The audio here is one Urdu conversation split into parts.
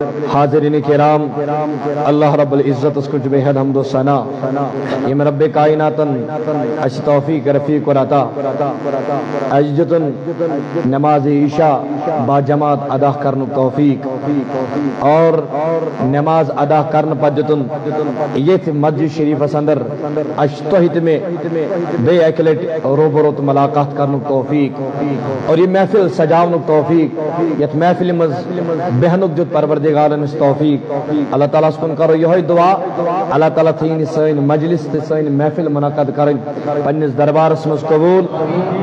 the حاضرین کرام، اللہ رب العزت اس کو بے حد حمد و ثنا یم رب کائناتن اس توفیق، رفیق و رتا اجدتن نماز عشاء با جماعت ادا کرن توفیق، اور نماز ادا کرن پجتن یہ تھی مسجد شریف اندر اشتہت میں بے اکلٹ روبروت ملاقات کرن توفیق، اور یہ محفل سجاون توفیق، یت محفل مز بہنک جو پروردگارن اس توفیق اللہ تعالیٰ سکن کرو یہ دعا۔ اللہ تعالیٰ تھین سین مجلس تے سین محفل منعقد کرن پنس دربار مز قبول۔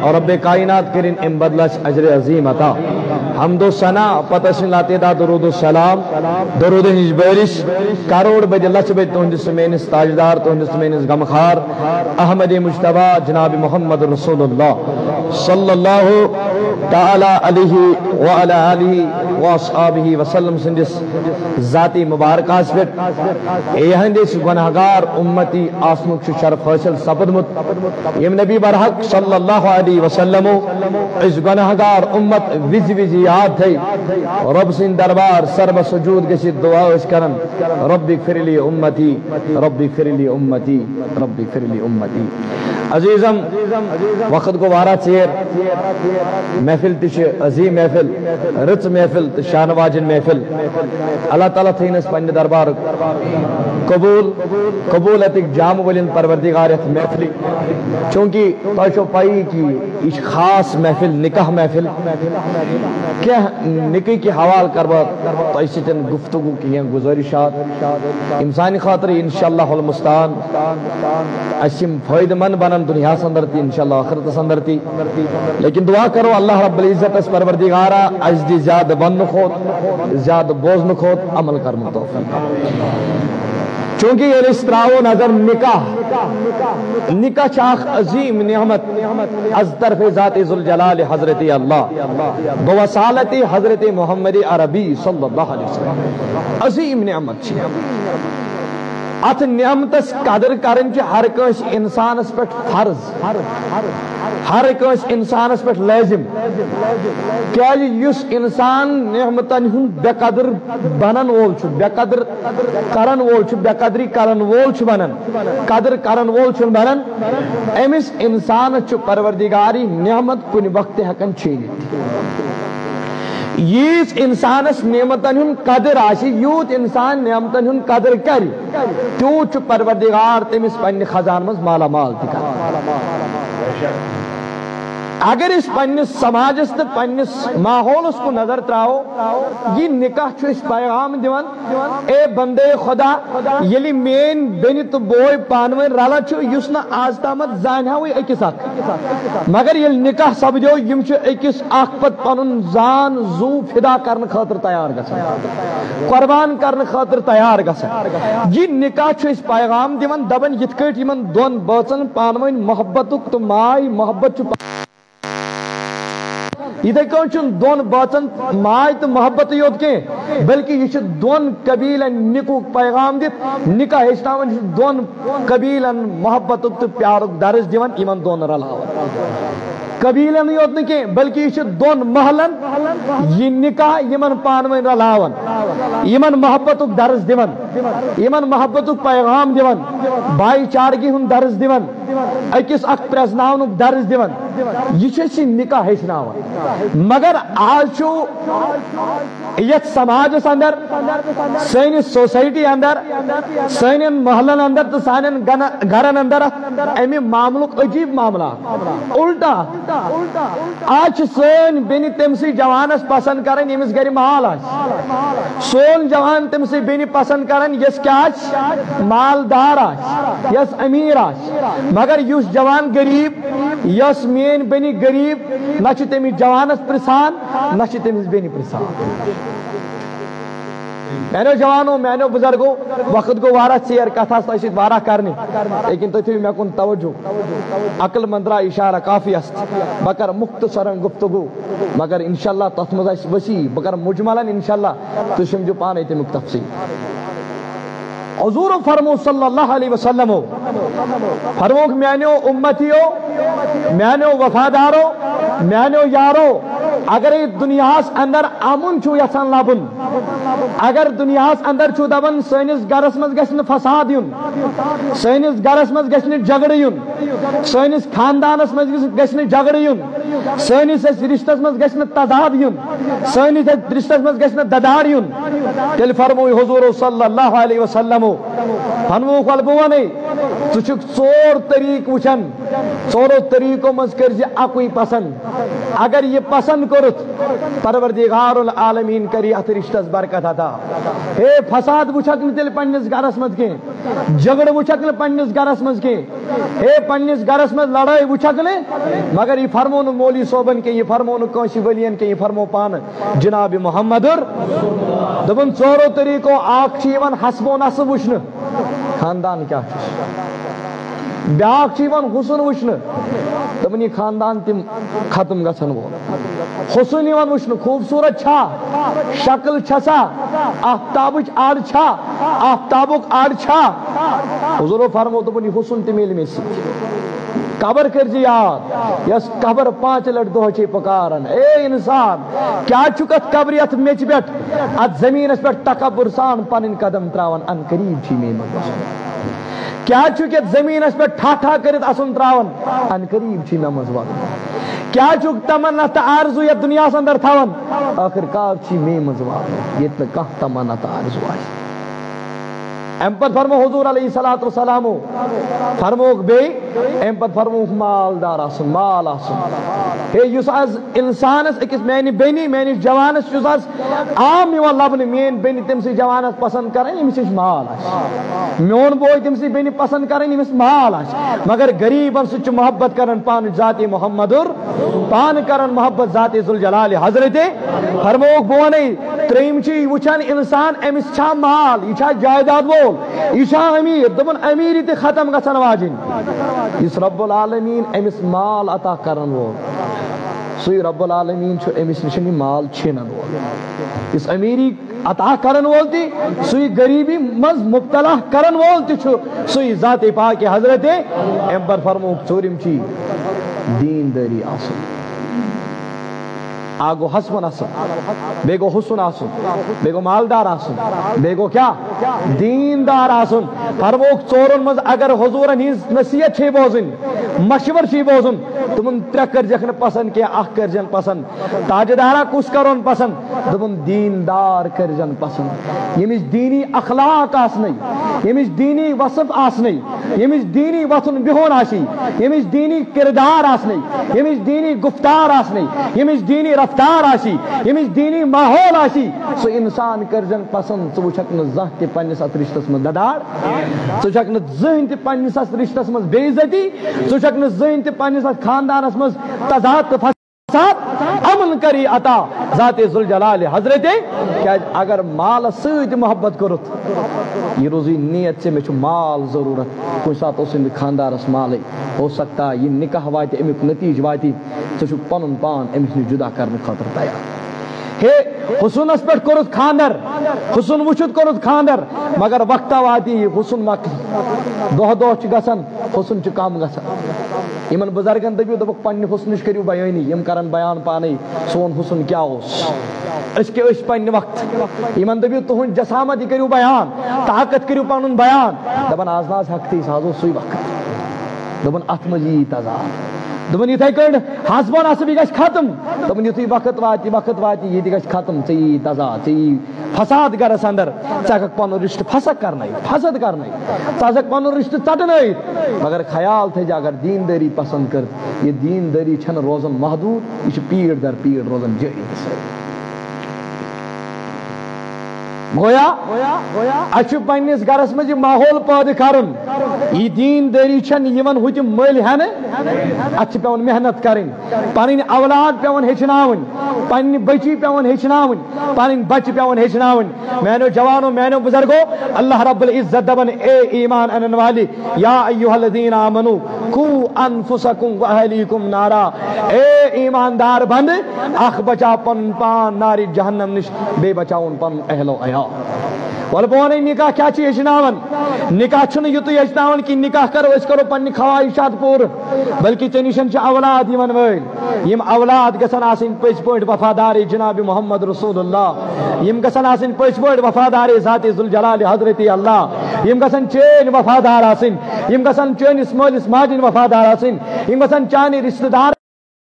اور رب کائنات کرن ام بدلش اجر عظیم عطا۔ حمد و ثنا پتہ سن دا درود و سلام۔ درود ہنج بارش کروڑ بج لچ بج تہندس مینس تاجدار تہندس مینس غمخار احمد مجتبی جناب محمد رسول اللہ صلی اللہ تعالی علیہ وعلی آلہ واصحابہ وسلم سندس ذاتی مبارکاس پہ یہندس گناہگار امتی آسمک شرف حاصل سپدمت یم نبی برحق صلی اللہ علیہ وسلم اس گناہگار امت وز وز یاد تھی رب سن دربار سرب سجود گسی دعا اس کرن۔ رب اغفر لی امتی، رب اغفر لی امتی، رب اغفر لی امتی۔ عزیزم، وقت کو وارا چیر محفل تش عظیم محفل، رچ محفل تو شان واجن محفل۔ اللہ تعالیٰ تھینس پنہ دربار قبول قبول اتک جام ولن پروردگار ات محفل چونکہ تہ چھو پائی کہ یہ خاص محفل، نکاح محفل، کیا نکاح کی حوال کربا تہ سن گفتگو کی گزارشات انسانی خاطر انشاءاللہ المستان اسم فائدہ مند بنن دنیا اندر تی انشاءاللہ آخرت اندر تی لیکن دعا کرو، اللہ رب العزت اس پروردگارا از دی زیاد ون خود زیاد بوزن خود عمل کرن توفیق. چونکہ یہ استراو نظر نکاح نکاح چاخ عظیم نعمت از طرف ذات ذوالجلال حضرت اللہ بوسالت حضرت محمد عربی صلی اللہ علیہ وسلم. عظیم نعمت چھ ات نعمتس قدر کرن چھ ہر کنس انسانس پہ فرض، ہر کنس انسانس پہ لازم۔ کیا جی یس انسان نعمتن ہن بے قدر بنن وول چھ بے قدر کرن وول چھ بے قدری کرن وول چھ بنن۔ قدر کرن وول چھ بنن۔ امس انسان چھ پروردگاری نعمت کن وقت ہکن چھینت ییس انسانس نعمتن ہن قدر آسی یوت انسان نعمتن ہن قدر کری۔ تیوت چھ پروردگار تمس پنہ خزان مز مالا مال تہ اگر اس پنس سماجس تو پنس ماحولس کو نظر تراو یہ نکاح اس پیغام دیوان۔ اے بندے خدا، یلی مین بینی تو بوئی پانوین رالا چھ یس نا آز تامت زانہا ہوئی اکس اک مگر یل نکاح سبجو یم چھ اکس اک پت پنن زان زو فدا کرن خاطر تیار گسن قربان کرن خاطر تیار گسن یہ نکاح چھ اس پیغام دیوان، دبن یت کٹ یمن دون بچن پانوین محبتک تو مائی محبت چھ یہ کن دون باتن ماج تو محبت یوت کی بلکہ یہ دون قبیلن نکو پیغام دت نکاح ہچن دون قبیلن محبت تو پیارک درس دیون ایمن دون رلاون قبیلن یوت نہ کی بلکہ یہ دون محلن، یہ نکاح یمن پانوین رلاون یمن محبت درس دیون، یمن محبت پیغام دیون بائی چارگی ہن درس دیون اکس اک پرزناون درس دیون، یہ نکاح ہچن مگر آج یت سماجس اندر سنس سوسائٹی اندر سن محلن اندر تو سان گرن اندر امی معاملک عجیب معاملہ۔ الٹا آج سن بینی تمسی جوانس پسند کرن یمس گر مال آس سون جوان تمسی بینی پسند کرن یس کیا آج مالدار آس یس امیر آس مگر یس جوان غریب یس مین بینی غریب، نہ تمس جوانس پرسان، نہ تمس بینی پرسان۔ میانو جوانو میانو بزرگو، وقت گو وارا چیر کتھا سا وارا کرنی۔ لیکن تو تھی میں کن توجہ۔ عقل مندرا اشارہ کافی است۔ بکر مختصرا گفتگو۔ مگر انشاءاللہ تتھ مز وسیع بکر مجملا انشاءاللہ تو سمجھو پانے تمیک تفصیل۔ حضور فرمو صلی اللہ علیہ وسلم فرموک میانو امتیو میانو وفادارو میانو یارو۔ اگر دنیا اندر امن چھو یسان لبن اگر دنیا اندر چھو دبن سنس گرس مز گھن فساد یون. سنس گرس مز گھن جگڑ یون. سنس خاندانس مز گھن جگڑ یون. سنس رشتس مز گھن تضاد یون. سنس رشتس مز گھن ددار یون. تیل فرمو حضور صلی اللہ علیہ وسلم فرمو ول بہ ون ٹھیک ژور طریق وچھن. ژورو طریقو مز کر اکوئی پسند. اگر یہ پسند کرت پروردگار العالمین کری ات رشتس برکت عطا. ہے فساد وچھک نہ تیل پنس گرس مز کی جگڑ وچھک نہ پنس گرس مز کی ہے پنس گرس مز لڑائی وچھک نہ. مگر یہ فرمو مولی صوبن کے یہ فرمو نہ ولین کے یہ فرمو پان جناب محمد دبن ژورو طریقو اخ چھ یوان حسب و نسب وچھن. خاندان کیا؟ بیاکھ حسن وچھن دپن یہ خاندان تم ختم گھن وول۔ حسن یوان وچھن خوبصورت چھا، شکل چھسا، آفتابچ آڑ چھا، آفتابک آڑ چھا۔ حضور فرمو دپن یہ حسن تہ میل مے قبر کر جی یاد، یس قبر پانچ لٹ دہ چی پکارن۔ اے انسان، کیا چکت قبر یت میچ بیٹھ ات زمین اس بیٹھ تکبر سان پنن قدم تراون، ان قریب چی میں مگوسن کیا چکت زمین اس پہ ٹھا ٹھا کرت اسن تراون؟ ان قریب چی نماز مزوان کیا چک تمنا تا آرزو یا دنیا اندر تھاون؟ آخر کار چی می مزوان یہ کہ تمنا تا آرزو آئی؟ ام پت فرمو حضور علیہ الصلوۃ والسلام. فرموک بے ام پت فرموک مالدار آسن مال آسن ہے یس از انسانس اکس مینی بینی، مینی جوانس یس از عام یوان لبن مین بینی تم سی جوانس پسند کرن یمس مال آس میون بوے تم سی بینی پسند کرن یمس مال آس مگر غریبن سچ محبت کرن پان ذات محمد پان کرن محبت ذات ذوالجلال حضرت. فرموک بونے، تریم چی وچھان انسان امس چھا مال، یہ چھا جائیداد وہ وول یہ امیر دپن امیری تہ ختم گھن واجن. اس رب العالمین امس مال عطا کرن وول سی رب العالمین امس نش مال چھینن وول اس امیری عطا کرن وول تی غریبی مز مبتلا کرن وول چھو سی ذات پاک حضرت امبر فرموک ژوٗرِم چی؟ دین داری آسن. آگو حسن آسن بے گو حسن آسن بے گو مالدار آسن بے گو کیا؟ دیندار آسن فرموک ژورن مز اگر حضورن ہز نصیحت چھ بوزن مشور چھ بوزن، تمن ترے کر جکن پسند کیا، اخ کر جن پسند۔ تاجدارا کس کرون پسند؟ دمن دیندار کر جن پسند۔ یمس دینی اخلاق آسنی یمس دینی وصف آسنی یمس دینی وتھن بہون آسی یمس دینی کردار آسنی یمس دینی گفتار آسنی یمس دینی رفتار آسی یمس یعنی دینی ماحول آسی سو انسان کرزن پسند، سو وٕچھکھ نہٕ زانٛہہ تہِ پننِس اتھ رشتس من ددار۔ سو وٕچھکھ نہٕ زٕہٕنۍ تہِ پننِس اتھ رشتس من بے عزتی۔ سو وٕچھکھ نہٕ زٕہٕنۍ تہِ پننِس اتھ خاندانس من تضاد تہٕ امن کری عطا ذات ذوالجلال حضرت کیا اگر مال سۭتۍ محبت کورُتھ یہ روزی نیت سے مےٚ چھُ مال ضروٗرت۔ کُنہِ ساتہٕ اوس أمِس خاندارس مالٕے ہو سکتا یہ نکاح واتہِ امیُک نتیٖجہٕ واتہِ ژٕ چھُکھ پنُن پان أمِس نِش جُدا کرنہٕ خٲطرٕ تیار۔ ہے حسنس پہ کورت خاندر حسن وچھت کورت خاندر مگر وقتا واتی یہ حسن مکل دہ دہ گسن، حسن چھ کم گسن۔ یمن بزرگن دپیو دپک پنہ حسنش کریو بیانی، یم کرن بیان پانے سون حسن کیا اس اس کے اس پنہ وقت. یمن دپیو تہن جسامت یہ کریو بیان، طاقت کریو پنن بیان. دپن آز ناز حق تی سازو سوی وقت. دپن ات مجی تضاد دپن یتھے کن حسبان آسب یہ ختم دپن یتھے وقت واتی وقت واتی یہ گھ ختم ژےٚ تضاد ژےٚ فساد گرس اندر ژٕ پن پنُن رشتہٕ کرن کرنٲیِتھ فسد کرنٲیِتھ ژٕ ہٮ۪ککھ پنُن رشتہٕ مگر خیال تھے اگر دین دیندٲری پسند کر یہ دین دیندٲری چھن روزن محدود یہ پیڑ در پیڑ روزن جٲری گویا؟ اچھو پنس گرس یہ ماحول پید کرن۔ یہ دین داری چھن یمن ہوت مل ہن ات پیون محنت کرن پن اولاد پیون ہچناون پن بچی پیون ہچناون پن بچ پیون ہچناون مینو جوانو مینو بزرگو اللہ رب العزت دبن اے ایمان انن والی یا ایها الذین آمنو کو انفسکم و اہلیکم نارا۔ اے ایماندار بند اخ بچا پن پان ناری جہنم نش بے بچاون پن اہل و عیال۔ ول نکاح کیا یچناون نکاح چھن یتو یچناون کہ نکاح کرو اس کرو پنہ خواہشات پور بلکہ ژے نشن اولاد یمن ول اولاد گژھن آسن پٔزۍ وفادار جناب محمد رسول اللہ یم گژھن آسن پٔزۍ پٲٹھۍ وفادار ذات ذوالجلال حضرت اللہ یم گژھن چٲنۍ وفادار آسن یم گژھن چٲنِس مٲلِس ماجہِ وفادار آسن یم گژھن چانہِ رشتہٕ دار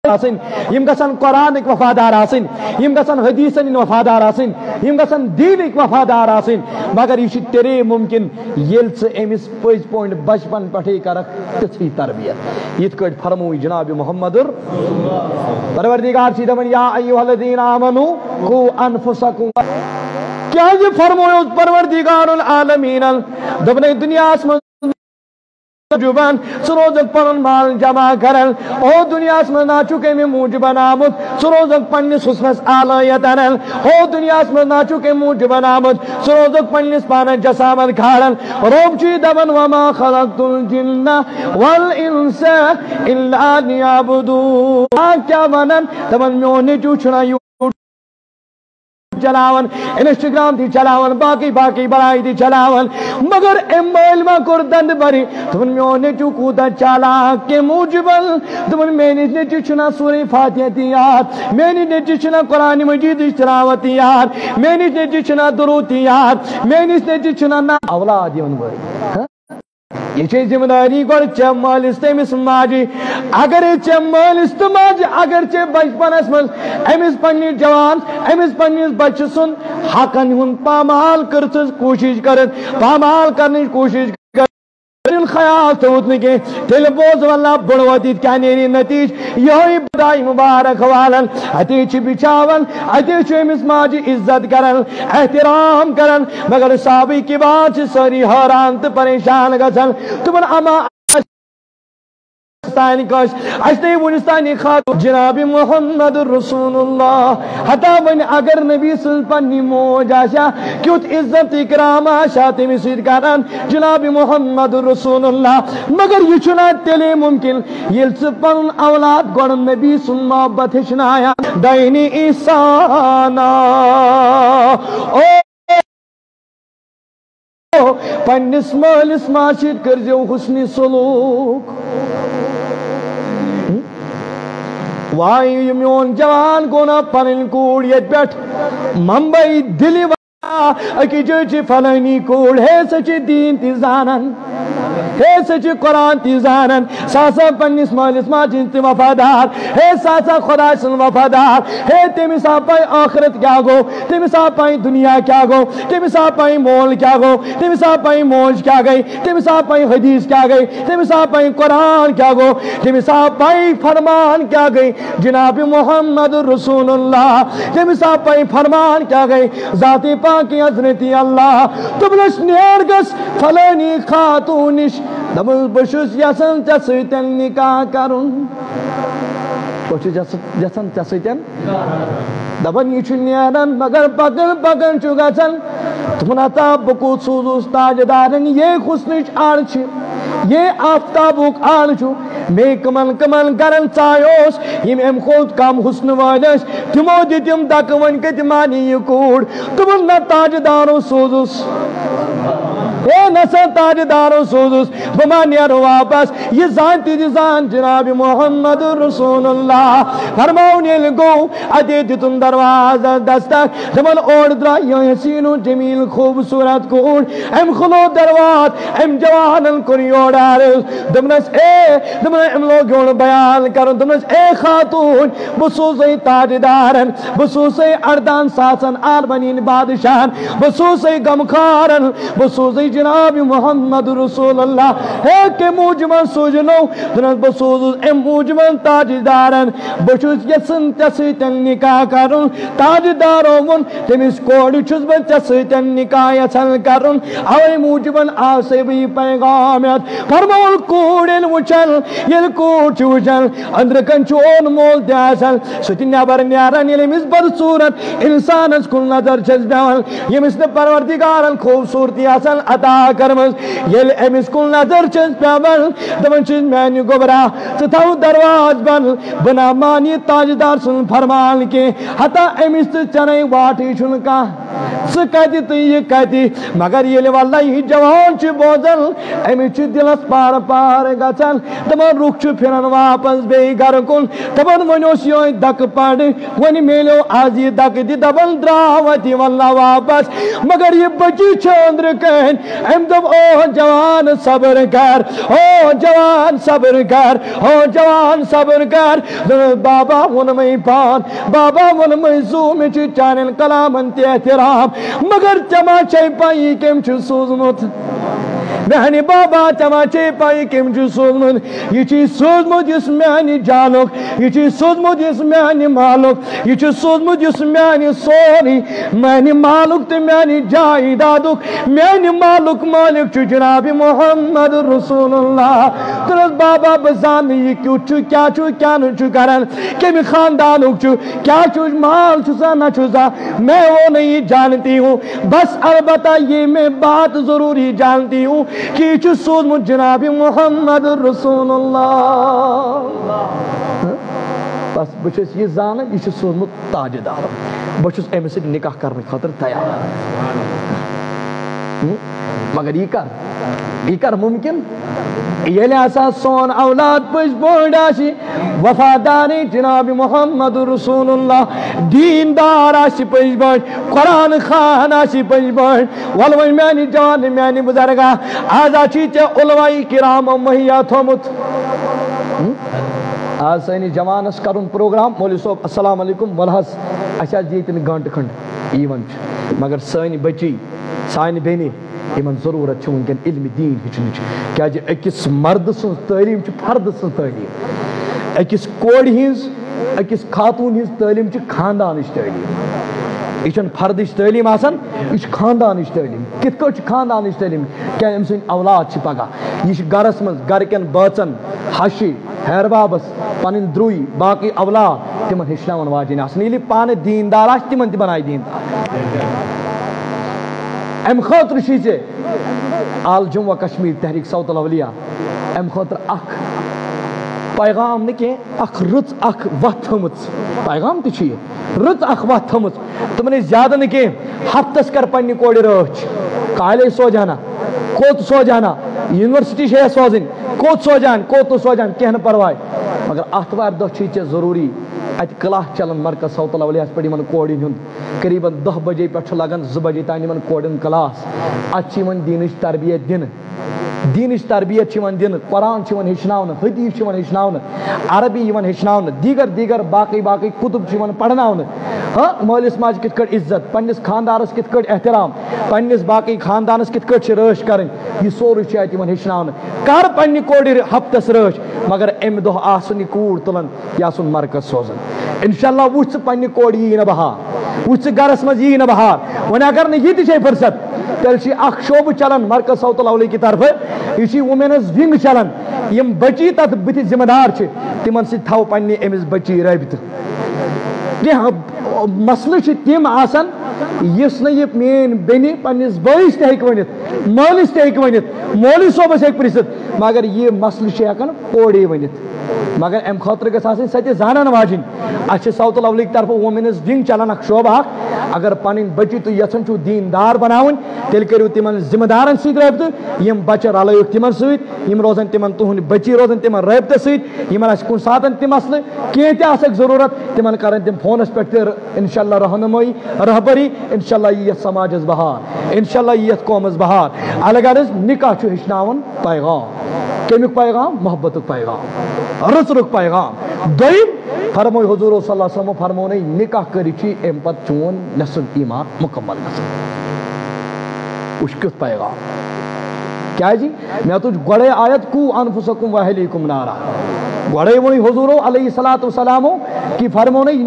آسن۔ یم گژھن قرآنک وفادار آسن۔ یم گژھن حدیثن وفادار آسن۔ یم گژھن دینک وفادار آسن۔ مگر یہ تیرے ممکن یل ژٕ أمِس پٔزۍ پٲٹھۍ بچپن پٮ۪ٹھٕے کرکھ تِژھٕے تربیت۔ یِتھ کٲٹھۍ فرمووُے جناب محمد پروردگار چھِ دپان یا ایوہ الذین آمنو، قو انفسکم۔ کیا یہ فرمویو پروردگار العالمین دپنے دنیاس منٛز جبان سروزک پنن مال جمع کرن او دنیا اس میں میں موجب آمد سروزک پنس حسنس آلایت انن او دنیا اس میں ناچو موجب آمد سروزک پنس پانا جسامت کھارن روب چی دبن وما خلقت الجن والانس الا نیابدو کیا ونن دبن میونی جو چھنا یو چلاون انسٹاگرام تھی چلاون باقی باقی بڑائی تھی چلاون مگر ایمیل ما کر دند بری تمن میونے چو کوتا چالا کے موجبل۔ تمن میں نے چنا سورہ فاتحہ تھی یاد۔ میں نے چنا قرآن مجید تلاوت یاد۔ میں نے چنا درود یاد۔ میں نے چنا اولاد یون بری یہ ذمہ جی داری گو چے مالس تمس ماجی، اگر چے مالس تو ماجی اگر چے بچپنس من امس پنہ جوان امس پنس بچہ سن۔ حقن ہن پامال کرت کوشش کرن، پامال کرنے کوشش خیال تھوت کے تیل بوز واللہ بڑوتی کیا نیری نتیج، یہی بدائی مبارک والن اتی چھ بچاون اتی چھ امس عزت کرن، احترام کرن، مگر صحابی کی بات ساری حیران تو پریشان گزن تمن اما پاکستانی کش اشتے ونستانی خاتو جناب محمد رسول اللہ حتا ون اگر نبی صلی پنی موج آشا. کیوت عزت اکرام آشا تیمی سید کران جناب محمد رسول اللہ مگر یہ چنا تیلے ممکن. یل پن اولاد گوڑ نبی صلی محبت ہشنایا. دینی ایسانا او پنس مالس ماشد کرزو حسنی سلوک. وائی میون جوان گونا پنن کوڑ یت بیٹھ ممبئی دلی اکی جو چی فلانی کوڑ ہے سچی دین تی زانن ہے سچی قرآن تی زانن ساسا پنیس مالس ماجن تی وفادار ہے ساسا خدا سن وفادار ہے تیمی سا پائی آخرت کیا گو تیمی سا پائی دنیا کیا گو تیمی سا پائی مول کیا گو تیمی سا پائی موج کیا گئی تیمی سا پائی حدیث کیا گئی تیمی سا پائی قرآن کیا گو تیمی سا پائی فرمان کیا گئی جناب محمد رسول اللہ تیمی سا پائی فرمان کیا گئی ذاتی پاکی حضرتی اللہ تبلش نیرگس فلانی خاتونش دبل بشس یسن تسیتن نکاح کرن بشس یسن تسیتن دبن یہ نیرن مگر پکن پکن چو گسن تمن عطا بکو سوزوس تاجدارن یہ خسنش آرچ یہ آفتابک آرچ میں کمن کمن کرن چایوس یم ام خود کم حسن والس تمو دتم دک ون کت مانی یہ کوڑ تمن نہ تاجدارو سوزوس اے نسا تاجدارو سوزوس بما نیرو واپس۔ یہ زان تیجی زان جناب محمد رسول اللہ۔ فرماؤ نیل گو ادے تم دروازہ دستک۔ جمال اوڑ درا یہ حسین و جمیل خوبصورت کوڑ ام خلو دروات ام جوانن کری اوڑار دمنس اے دمنس ام لوگون بیان کرن۔ دمنس اے خاتون بسوسی تاجدارن۔ بسوسی اردان ساسن آربنین بادشاہن۔ بسوسی غمخارن۔ بسوسی جناب محمد رسول اللہ ہے کہ موجمن سوجنو دنس بسوز ام موجمن تاجدارن، بشوز یسن تسیتن نکاح کرن تاجدارو من تمس کوڑی چھس بن تسیتن نکاح یسن کرن اوی موجبن آسے بھی پیغامیت فرمول کوڑن وچل یل کوڑ چھ وچل اندر کن چون مول دیاسل ستی نبر نیارن، یل مس بد صورت، انسان اس کل نظر چھس بیان یمس نے پروردگارن خوبصورتی اصل عطا کرمز یل امس کل نظر چھس بیان دمن چھس مینی گبرا ستاو درواز بن، بنا مانی تاجدار سن فرمان کے، حتا امس چنے واٹی چھن کا۔ کتی تو یہ کتی مگر یہ واللہ یہ جوان چھ بوزل امی چھ دلس پار پار گچن دپان رخ چھ پھرن واپس بے گھر کن دپان ونوس یہ دک پڑ ون میلو آز یہ دک دی دپان دراوتی واللہ واپس۔ مگر یہ بچی چھ اندر کہن ام دب او جوان صبر کر، او جوان صبر کر، او جوان صبر کر، بابا ون پان، بابا ون میں زو میں چانن کلامن تی احترام مگر چما چھ پائی کم چھ سوزمت میانی بابا چما چھ پائی کم چھ سوزمت یہ چھ سوزمت اس میانی جانک یہ چھ سوزمت اس میانی مالک یہ چھ سوزمت اس میانی سونی میانی مالک تے میانی جائیدادک میانی مالک مالک چھ جناب محمد رسول اللہ ترس بابا بزان یہ کیوں چھ کیا چھ کیا نہ چھ کرن؟ کمی خاندانک چھ کیا چھ مال چھ سا نہ چھ سا میں وہ نہیں جانتی ہوں۔ بس البتہ یہ میں بات ضروری جانتی ہوں۔ کہ یہ چھ جناب محمد رسول اللہ بس بچس یہ زان یہ چھ سوزمت تاجدار بچس امس سۭتۍ نکاح کرنے خاطر تیار مگر یہ کر یہ کر ممکن یل ہسا سون اولاد پز پٲٹھۍ آسہِ وفادار جناب محمد رسول اللہ دین دیندار آسہِ پٔزۍ پٲٹھۍ قرآن خان آسہِ پٔزۍ پٲٹھۍ وَلہٕ وۄنۍ میانہِ جان میانہِ بُزرگا آز چھی ژےٚ علوائی کرامو مہیا تھوٚمُت. آز سٲنِس جوانس کرُن پروگرام. مولوی صٲب السلام علیکم. وَلہٕ حظ اَسہِ اچھا، حظ ییٚتٮ۪ن گنٹہٕ کھنٛڈ مگر سٲنۍ بچی سانہِ بیٚنہِ یِمن ضروٗرت چھِ وٕنکٮ۪ن علمِ دیٖن ہیٚچھنٕچ۔ کیٛازِ أکِس مردٕ سٕنٛز تعلیٖم چھِ فردٕ سٕنٛز تعلیٖم۔ أکِس کورِ ہِنٛز، أکِس خاتوٗن ہِنٛز تعلیٖم چھِ خاندانٕچ تعلیٖم۔ یہ چھنہٕ فردٕچ تعلیٖم آسان، یہِ چھِ خاندانٕچ تعلیٖم۔ کِتھ کٲٹھۍ چھِ خاندانٕچ تعلیٖم؟ کیٛازِ أمۍ سٕنٛدۍ اولاد چھِ پگاہ۔ یہِ گرس منٛز، گرِکٮ۪ن بٲژن ہشہِ ہیربابس پنٕنۍ درٛوے باقٕے اولاد تِمن ہیٚچھناوان واجیٚنۍ آسان۔ ییٚلہِ یہِ پانہٕ دیٖندار آسہِ، تِمن تہِ بنایہِ دیٖندار۔ ام خاطر چھی ژےٚ آل جموں کشمیٖر تحریٖک ساوُتھ الاولیہ ام خٲطرٕ اکھ۔ پیغام نہٕ کینٛہہ اکھ رٕژ اکھ وتھ تھٲمٕژ پیغام تہِ چھِ یہِ رٕژ اکھ وتھ تھٲمٕژ تِمن ٲسۍ زیادٕ نہٕ کینٛہہ ہفتس کر پننہِ کورِ رٲچھ کالے سوزہنا کوٚت سوزہنا یونیورسٹی چھے سوزٕنۍ کوٚت سوزہن کوٚت نہٕ سوزہن کینٛہہ نہٕ پرواے مگر آتھوارِ دۄہ چھُے ژےٚ ضروٗری۔ اتہِ کلاس چلان مرکز ساوُتھ الاولیاہس پٮ۪ٹھ یِمن کورٮ۪ن ہُنٛد۔ قریٖبن دہ بجے پٮ۪ٹھ چھُ لگان، زٕ بجے تانۍ یِمن کلاس۔ اتہِ چھِ یِمن دیٖنٕچ تربیت دِنہٕ۔ دیٖنٕچ تربیت چھِ یِوان دِنہٕ۔ قرآن چھِ یِوان ہیٚچھناونہٕ عربی یِوان ہیٚچھناونہٕ، دیٖگر دیٖگر باقٕے باقٕے کُتُب ہاں مٲلِس ماجہِ کِتھ کٲٹھۍ عزت، پننِس خاندارس کِتھ کٲٹھۍ احترام، پننِس باقٕے خاندانس کِتھ کٲٹھۍ چھِ رٲچھ یہِ سورُے چھُ اتہِ ہیٚچھناونہٕ۔ کر پننہِ کورِ ہفتس رٲچھ، مگر امہِ دۄہ آسُن یہِ کوٗر تُلان یہِ آسُن مرکز سوزان انشاء اللہ وٕچھ ژٕ پننہِ کورِ یی نہٕ بہار۔ وٕچھ ژٕ گرس منٛز یی نہٕ بہار۔ وۄنۍ اگر نہٕ یہِ تہِ چھے فرست تیٚلہِ چھِ اکھ شوبہٕ چلان مرکز ساوُتھ الاولی کہِ طرفہٕ۔ یہِ چھِ وُمینٕز ونگ چلان یِم بچی تتھ بٕتھِ ذمہٕ دار چھِ، تِمن سۭتۍ تھاو أمِس بچی رٲبطہٕ۔ کینٛہہ مسلہٕ چھِ تِم آسان یس نہٕ یہ میٲنۍ بینی پنس بٲیِس تہ ہیٚکہِ مالس تہ تہِ مولوی صوبس ہیٚکہِ پرژھِتھ مگر یہ مسلہٕ چھِ ہٮ۪کان کورے مگر امہِ خٲطرٕ گژھِ آسٕنۍ سۄ تہِ زانان واجِنۍ اَسہِ چھِ ونگ چلان اکھ شوبہٕ اکھ اگر پنٕنۍ بچی تُہۍ یژھان چھُو دیٖندار بناوٕنۍ تیٚلہِ کٔرِو تِمن ذمہٕ دارن سۭتۍ رٲبطہٕ یِم بچہِ رلٲیِکھ تِمن سۭتۍ یِم روزن تِمن تُہنٛدۍ بچی روزن تِمن رٲبطس سۭتۍ یِمن آسہِ کُنہِ ساتہٕ تہِ مسلہٕ کینٛہہ تہِ آسٮ۪کھ ضروٗرت؟ تِمن کرن فونس پٮ۪ٹھ تہِ انشاء اللہ رہنُمٲیی رہبری۔ انشاء اللہ یی سماجس بہار۔ انشاء اللہ یی قومس بہار۔ الگ نکاح چھُ ہیٚچھناوان پیغام۔ کمیُک پیغام؟ محبتُک پیغام۔ رٕژ رُک پیغام. دوٚیِم فرموے حضوٗر صلی اللہ علیہ وسلم فرمونَے نکاح کٔرِتھ چھُے اَمہِ پتہٕ چون نٮ۪صٕب ایٖمان مُکمل گژھان وٕچھ کیُتھ پیغام؟ کیازِ جی؟ مےٚ تُج گۄڈے آیت کو انفسکم وحلیکم نارا. گۄڈے ووٚنُے حضوٗرو علیہ صلات وسلامو کہِ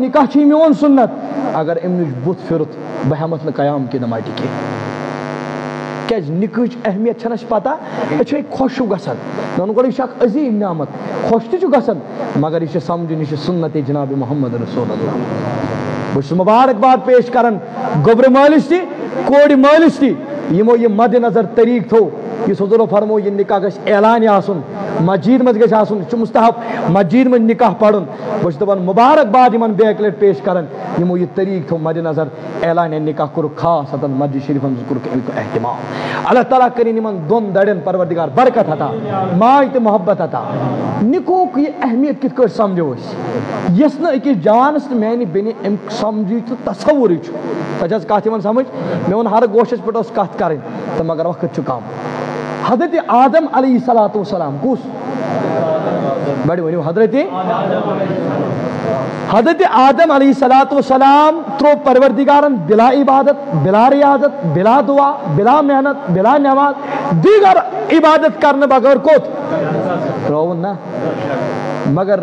نکاح چھُے میون سُنت. اگر اَمہِ نِش بُتھ پھِرُتھ بہٕ ہٮ۪مَتھ نہٕ قیام کہِ نماٹہِ کینٛہہ کیازِ نِکٕچ اہمیت چھَنہٕ اَسہِ پَتہ أسۍ چھِ خۄش چھُ گژھان مےٚ گۄڈٕ یہِ عظیٖم نعمت۔ خۄش تہِ چھُ گژھان مگر یہِ سمجھن یہ یہِ جناب سُنت جِناب محمد رسول اللہ۔ بہٕ چھُس مُبارکباد پیش کران گوٚبرٕ مٲلِس تہِ کورِ مٲلِس تہِ یِمو یہِ مدِ نظر طریٖقہٕ تھوٚو یہ حضور فرمو، یہ نکاح گھس اعلان آسن مسجد مز گھس آسن یہ مستحب مسجد مز نکاح پڑھن۔ بہت دپان مبارک باد ان بیک لٹ پیش کرن۔ یمو یہ طریق تھو مد نظر اعلان نکاح کور خاص اتن مسجد شریف مز کور اہتمام اللہ تعالیٰ کرین یمن دون دڑین پروردگار برکت عطا ماے تو محبت عطا۔ نکوک یہ اہمیت کت کٹ سمجھو اس؟ یس نہ اکس جوانس تو میانہ بینہ ام سمجھی تو تصور تجھز کت سمجھ؟ مے ون ہر گوشس پہ کت کریں، تو مگر وقت کم حضرت آدم علیہ السلام والسلام کس بڑی ونیو حضرت حضرت آدم علیہ السلام والسلام، ترو پروردگارن، بلا عبادت، بلا ریاضت، بلا دعا، بلا محنت، بلا نماز، دیگر عبادت کرنے بغیر کوت؟ روون نا مگر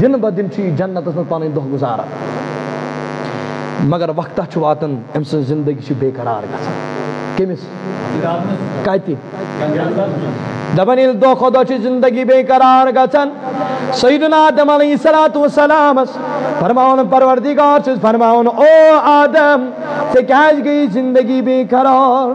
دن بہ دن چھ جنت من پن دہ گزارا۔ مگر وقتہ چھ واتن ام زندگی چھ بے قرار گژھان کمس دپان یل دہ کھو دہ زندگی بے قرار گژھان سیدنا آدم علیہ الصلوۃ والسلام فرماون پروردگار چھس فرماون او آدم کیاز گئی زندگی بے قرار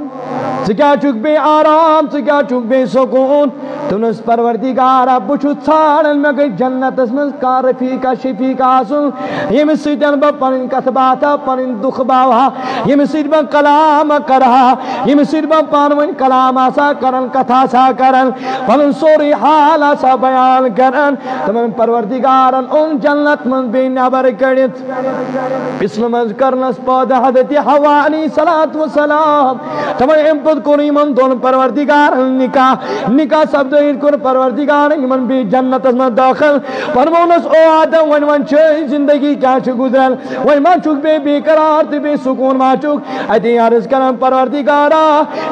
ژٕ کیٛاہ بے آرام ژٕ کیٛاہ بے سکوٗن۔ تُنس پروردگارا بہٕ چھُس ژھانڈان مےٚ گژھِ جنتس منٛز کانٛہہ رفیٖقا شفیٖقا آسُن ییٚمِس سۭتۍ بہٕ پنٕنۍ کتھ باتھا پنٕنۍ دُکھ باوہا ییٚمِس سۭتۍ بہٕ کلام کرٕ ہا ییٚمِس سۭتۍ بہٕ پانہٕ ؤنۍ کلام آسا کران کتھ آسا کران پنُن سورُے حال آسا بیان کران تِمن پروردگارن اوٚن جنت منٛز بیٚیہِ نٮ۪بر کٔڑِتھ پِسلہٕ منٛز کرنس پٲدٕ حضرت ہوا علیہ صلات وسلام تِمن اَمہِ پتہٕ کوٚر یِمن دۄن پروردگارن نکاح نکاح سپدٲیِتھ کوٚر پروردگارن یِمن بیٚیہِ جنتس منٛز دٲخل فرمونس او آدم وۄنۍ وۄنۍ چھے زندگی کیٛاہ چھِ گُزران وۄنۍ ما چھُکھ بیٚیہِ بے قرار تہٕ بیٚیہِ سکوٗن ما چھُکھ اتی عرض کران پروردگارا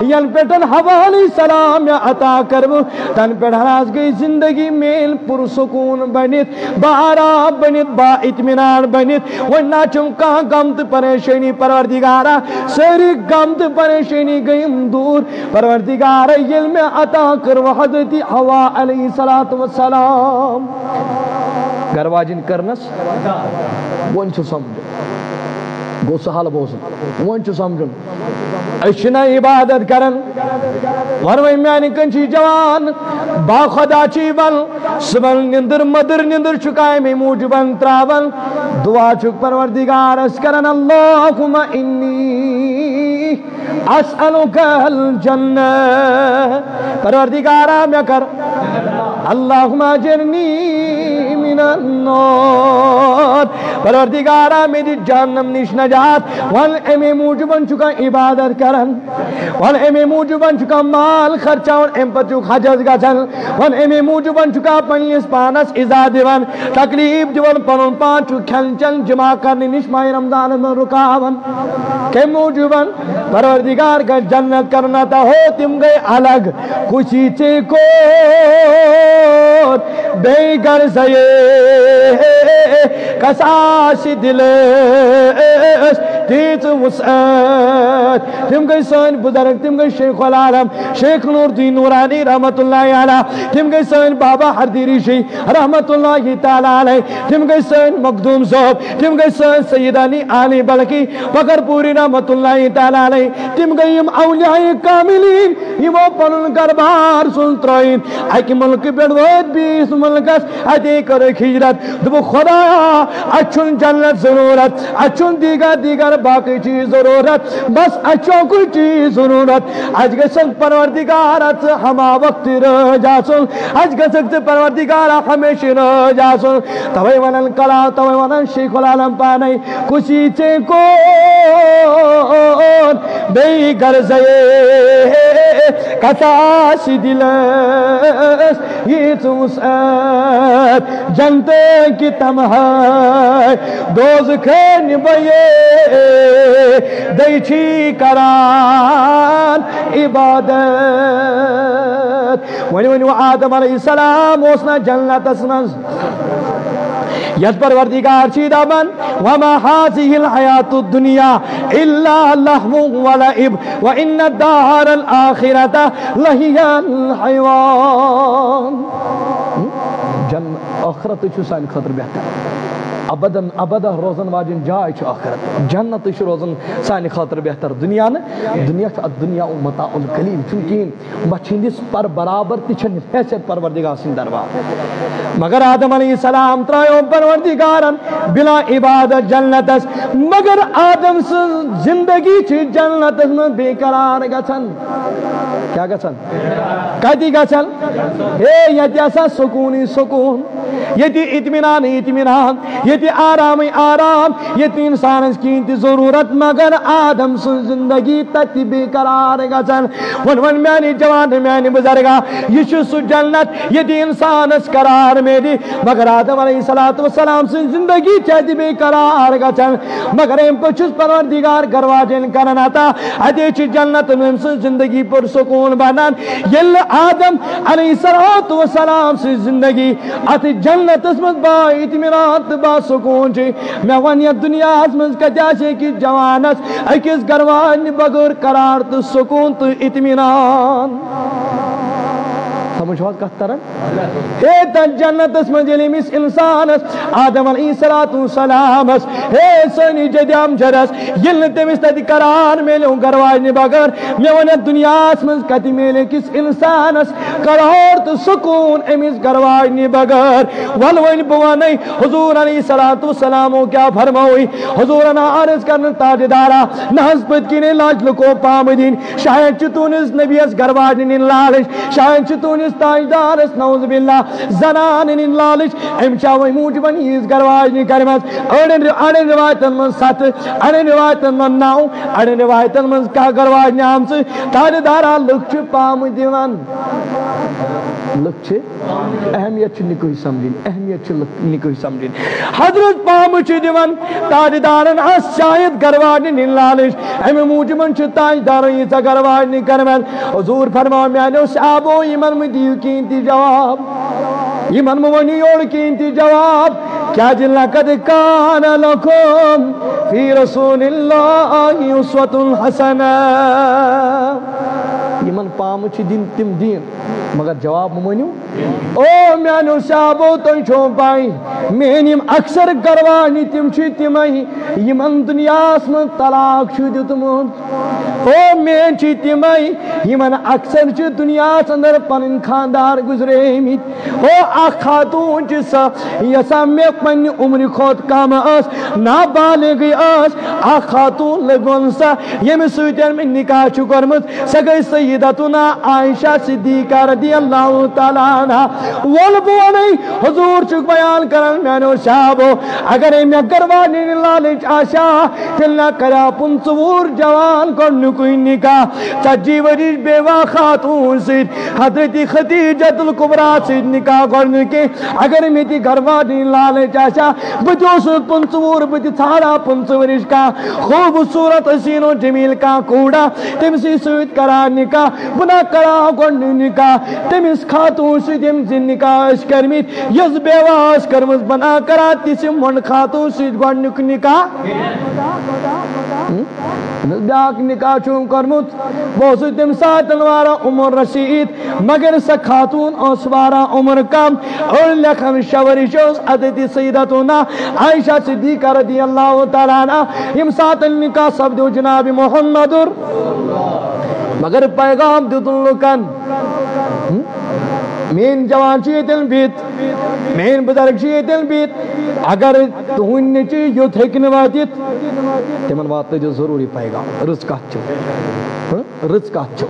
ینہٕ پٮ۪ٹھ ہوا علیہ السلام مےٚ عطا کٔروٕ تنہٕ پٮ۪ٹھ حظ گٔے زندگی میٲنۍ پُرسکوٗن بٔنِتھ با آرام بٔنِتھ با اطمینان بٔنِتھ وۄنۍ نہ چھُم کانٛہہ غم تہٕ پروردگارا سٲری غم تہٕ پریشٲنی دوٗر پروردگارا ییٚلہِ مےٚ عطا کٔروٕ حضرت ہوا علیہ الصلوۃ والسلام۔ گھر واجن کرنس ون چھُ سمجھُن گوٚو سہل بوزُن ون چھُ سمجھُن أسۍ چھِنہ عبادت کران ون وۄنۍ کنچی جوان، با خدا چھِ یِوان صُبحن نِندٕر مٔدٕر نِندٕر چھُ کامہِ موٗجوٗبن تراوان دعا چھُکھ پروردگارس کران اللہُم انی اسألوک الجنہ پروردگارہ میں کر اللہم اجرنی من النار پروردگارا مےٚ دِ جہنم نِش نجات. ون امی موٗجوٗبن چھُکھ عبادت کران ون امی موٗجوٗبن چھُکھ مال خرچاوان امہِ پتہٕ چھُکھ حجس گژھان ون امی موٗجوٗبن چھُکھ پننِس پانس عزا دِوان تکلیف دِوان پنُن پان چھُکھ کھٮ۪ن چٮ۪ن جمع کرنہٕ نِش ماہِ رمضانس منٛز رُکاوان کمہِ موٗجوٗبن پروردگار گژھِ جنت کرن عطا ہو تِم گٔے الگ. خوشی ژےٚ کوٚر بیٚیہِ غرضے کساش دِلس تیٖژ وُسعت. تِم گٔے سٲنۍ بُزرگ، تِم گٔے شیخ العالم، شیخ نور الدین نورانی رحمت اللہ علیہ. تِم گٔے سٲنۍ بابا ہردیری شی رحمت اللہ تعالیٰ علیہ. تِم گٔے سٲنۍ مخدوم صٲب تِم گٔے سٲنۍ سید علی بلکی بکر پوری رحمت اللہ تعالیٰ علیہ. تِم گٔے یِم اولیاء کاملین یِمو پنُن گربار سُن ترٲیِن اکہِ مُلکہٕ پٮ۪ٹھ وٲتۍ بیٚیِس مُلکس اتے کٔرٕکھ ہجرت دوٚپُکھ خدا اَسہِ چھُنہٕ جنت ضروٗرت اَسہِ چھُنہٕ دیٖگر دیٖگر باقٕے چیٖز ضروٗرت، بس اَسہِ چھُ اکُے چیٖز ضروٗرت۔ اَسہِ گژھن پروردگارا ژٕ ہما وقتہٕ رٲج آسُن اَسہِ گژھکھ ژٕ پروردگارا ہمیشہٕ رٲج آسُن توے ونان کلا، توے ونان شیخ العالم پانے خوشی ژےٚ کوٚر بیٚیہِ غرضے کتاش دِلس ییٖژ وُسعت جنتہٕ کہِ تمہاے دوزخ نِبیے دٔے چھی کران، عبادت۔ وۄنۍ ؤنِو آدم علیہ السلام اوس نہ جنتس منٛز یتھ پروردگار چھی دپان وما هذه الحیات الدنیا الا لهو ولعب وان الدار الاخرة لهي الحيوان جن آخرت چھُ سانہِ خٲطرٕ بہتر۔ ابدن ابدا روزن واجن جائے چھ آخرت۔ جنت چھ روزن سانی خاطر بہتر دنیا نا۔ دنیا چھ دنیا متاع القلیل چونکہ بچندس پر برابر تچھن حیثیت پروردگار سن دربار۔ مگر آدم علیہ السلام ترایو پروردگارن بلا عبادت جنت مگر آدم سن زندگی چھ جنت میں بے قرار گچھن۔ کیا گچھن؟ کتی گچھن؟ اے یتی اسا سکونی سکون۔ یتی اطمینان اطمینان، یتی آرام آرام، یتی انسان اس کی ضرورت مگر آدم سن زندگی تتی بے قرار گچھن ون ون، میانی جوان، میانی بزرگا یہ سو جنت، یتی انسان اس قرار میری مگر آدم علیہ السلام سن زندگی چاہتی بے قرار گچھن مگر ایم پچھس پروردگار گرواجن کرنا تا ادے چھ جنت میں سن زندگی پر سکون بنان یل آدم علیہ السلام سن زندگی ات جنتس مز با اطمینان با سکون چھ میں ون یہ دنیا مز کتیا چھ کہ جوانس اکس گروان بغیر قرار تو سکون تو اطمینان۔ سمجھ کت تران اے تن جنت اس من یلی مس انسان آدم علیہ الصلوۃ والسلام اے سنی جدام جرس، یل تمس تت قرار میلو گرواج نی بغیر۔ مے ون دنیا اس من کت میلے کس انسان اس۔ قرار تو سکون امس گرواج نی بغیر۔ ول ون بوانی حضور علیہ الصلوۃ والسلام کیا فرماوی حضور نا عرض کرن تاجدارا نہز پت کنے لاج لکو پام دین شاید چتونس نبی اس گرواج نی لالش شاید چتونس اس تاجدار اس نوز باللہ، زنان ان لالچ ام چاوی موجبن اس گرواج نی کرمس اڑن اڑن روایتن من سات اڑن روایتن من ناو اڑن روایتن من کا گرواج نام سے تاجدار لکھ پام دیوان. لکھ چھ اہمیت چھ نکوی سمجھن اہمیت چھ نکوی سمجھن حضرت پام چھ دیوان، تاجدارن اس شاید گرواج نی لالچ. ام موجبن چھ تاجدار یہ گرواج نی کرمس حضور فرما میانو صحابو ایمان مدی دیو کینتی جواب. یمن مونی اور کینتی جواب. کیا جل لقد کان لکم فی رسول اللہ اسوت الحسنہ یہ من پام چھ دین تم دین۔ مگر جواب مونیو؟ او میانو صحابو تن چھو پائی۔ مینیم اکثر گروانی تم چھ تمہی یہ من دنیا اسمن طلاق چھ دیتمون او مین چھ تمہی یہ من اکثر چھ دنیا اندر پنن خاندار گزرے میت او اخ خاتون چھ سا یسا میں پنی عمر خود کام اس نابالغ اس اخ خاتون لگون سا۔ یم سویتن میں نکاح چھ کرمت سگئی سی سیدتنا عائشہ صدیقہ رضی اللہ تعالیٰ عنہ۔ والبونی حضور چک بیان کرن میں میانو شابو اگر میں گروانی لالچ آشا تلنا کرا پنسور جوان کرنو کوئی نکاح چجی وریش بیوا خاتون سید، حضرت خدیجت القبرہ سید نکاح کرنو کے اگر میں تی گروانی لالچ آشا بجو سود پنسور بجو تھارا پنسورش کا خوبصورت حسین و جمیل کا کوڑا، تم سی سوید کرا نکاح بنا کرا گنڈ نکاح تم اس خاتون سی تم زن نکاح اس کرمیت یز بیواس کرمز بنا کرا تیسم ون خاتون سی گنڈ نکاح بیاک نکاح چون کرمت وہ سی تم ساتن وارا عمر رشید مگر سا خاتون اس وارا عمر کم۔ اور لکھن شوری شوز عددی سیدتونا، عائشہ صدیقہ رضی اللہ تعالیٰ عنہ۔ یم ساتن نکاح سب دو جناب محمد مگر پیغام دیتن لکن. مین جوان چی تل بیت؟ مین بزرگ چی تل بیت؟ اگر تہن نچی یوت ہیکن واتیت تمن وات جو ضروری پیغام رز کت چھو رز کت چھو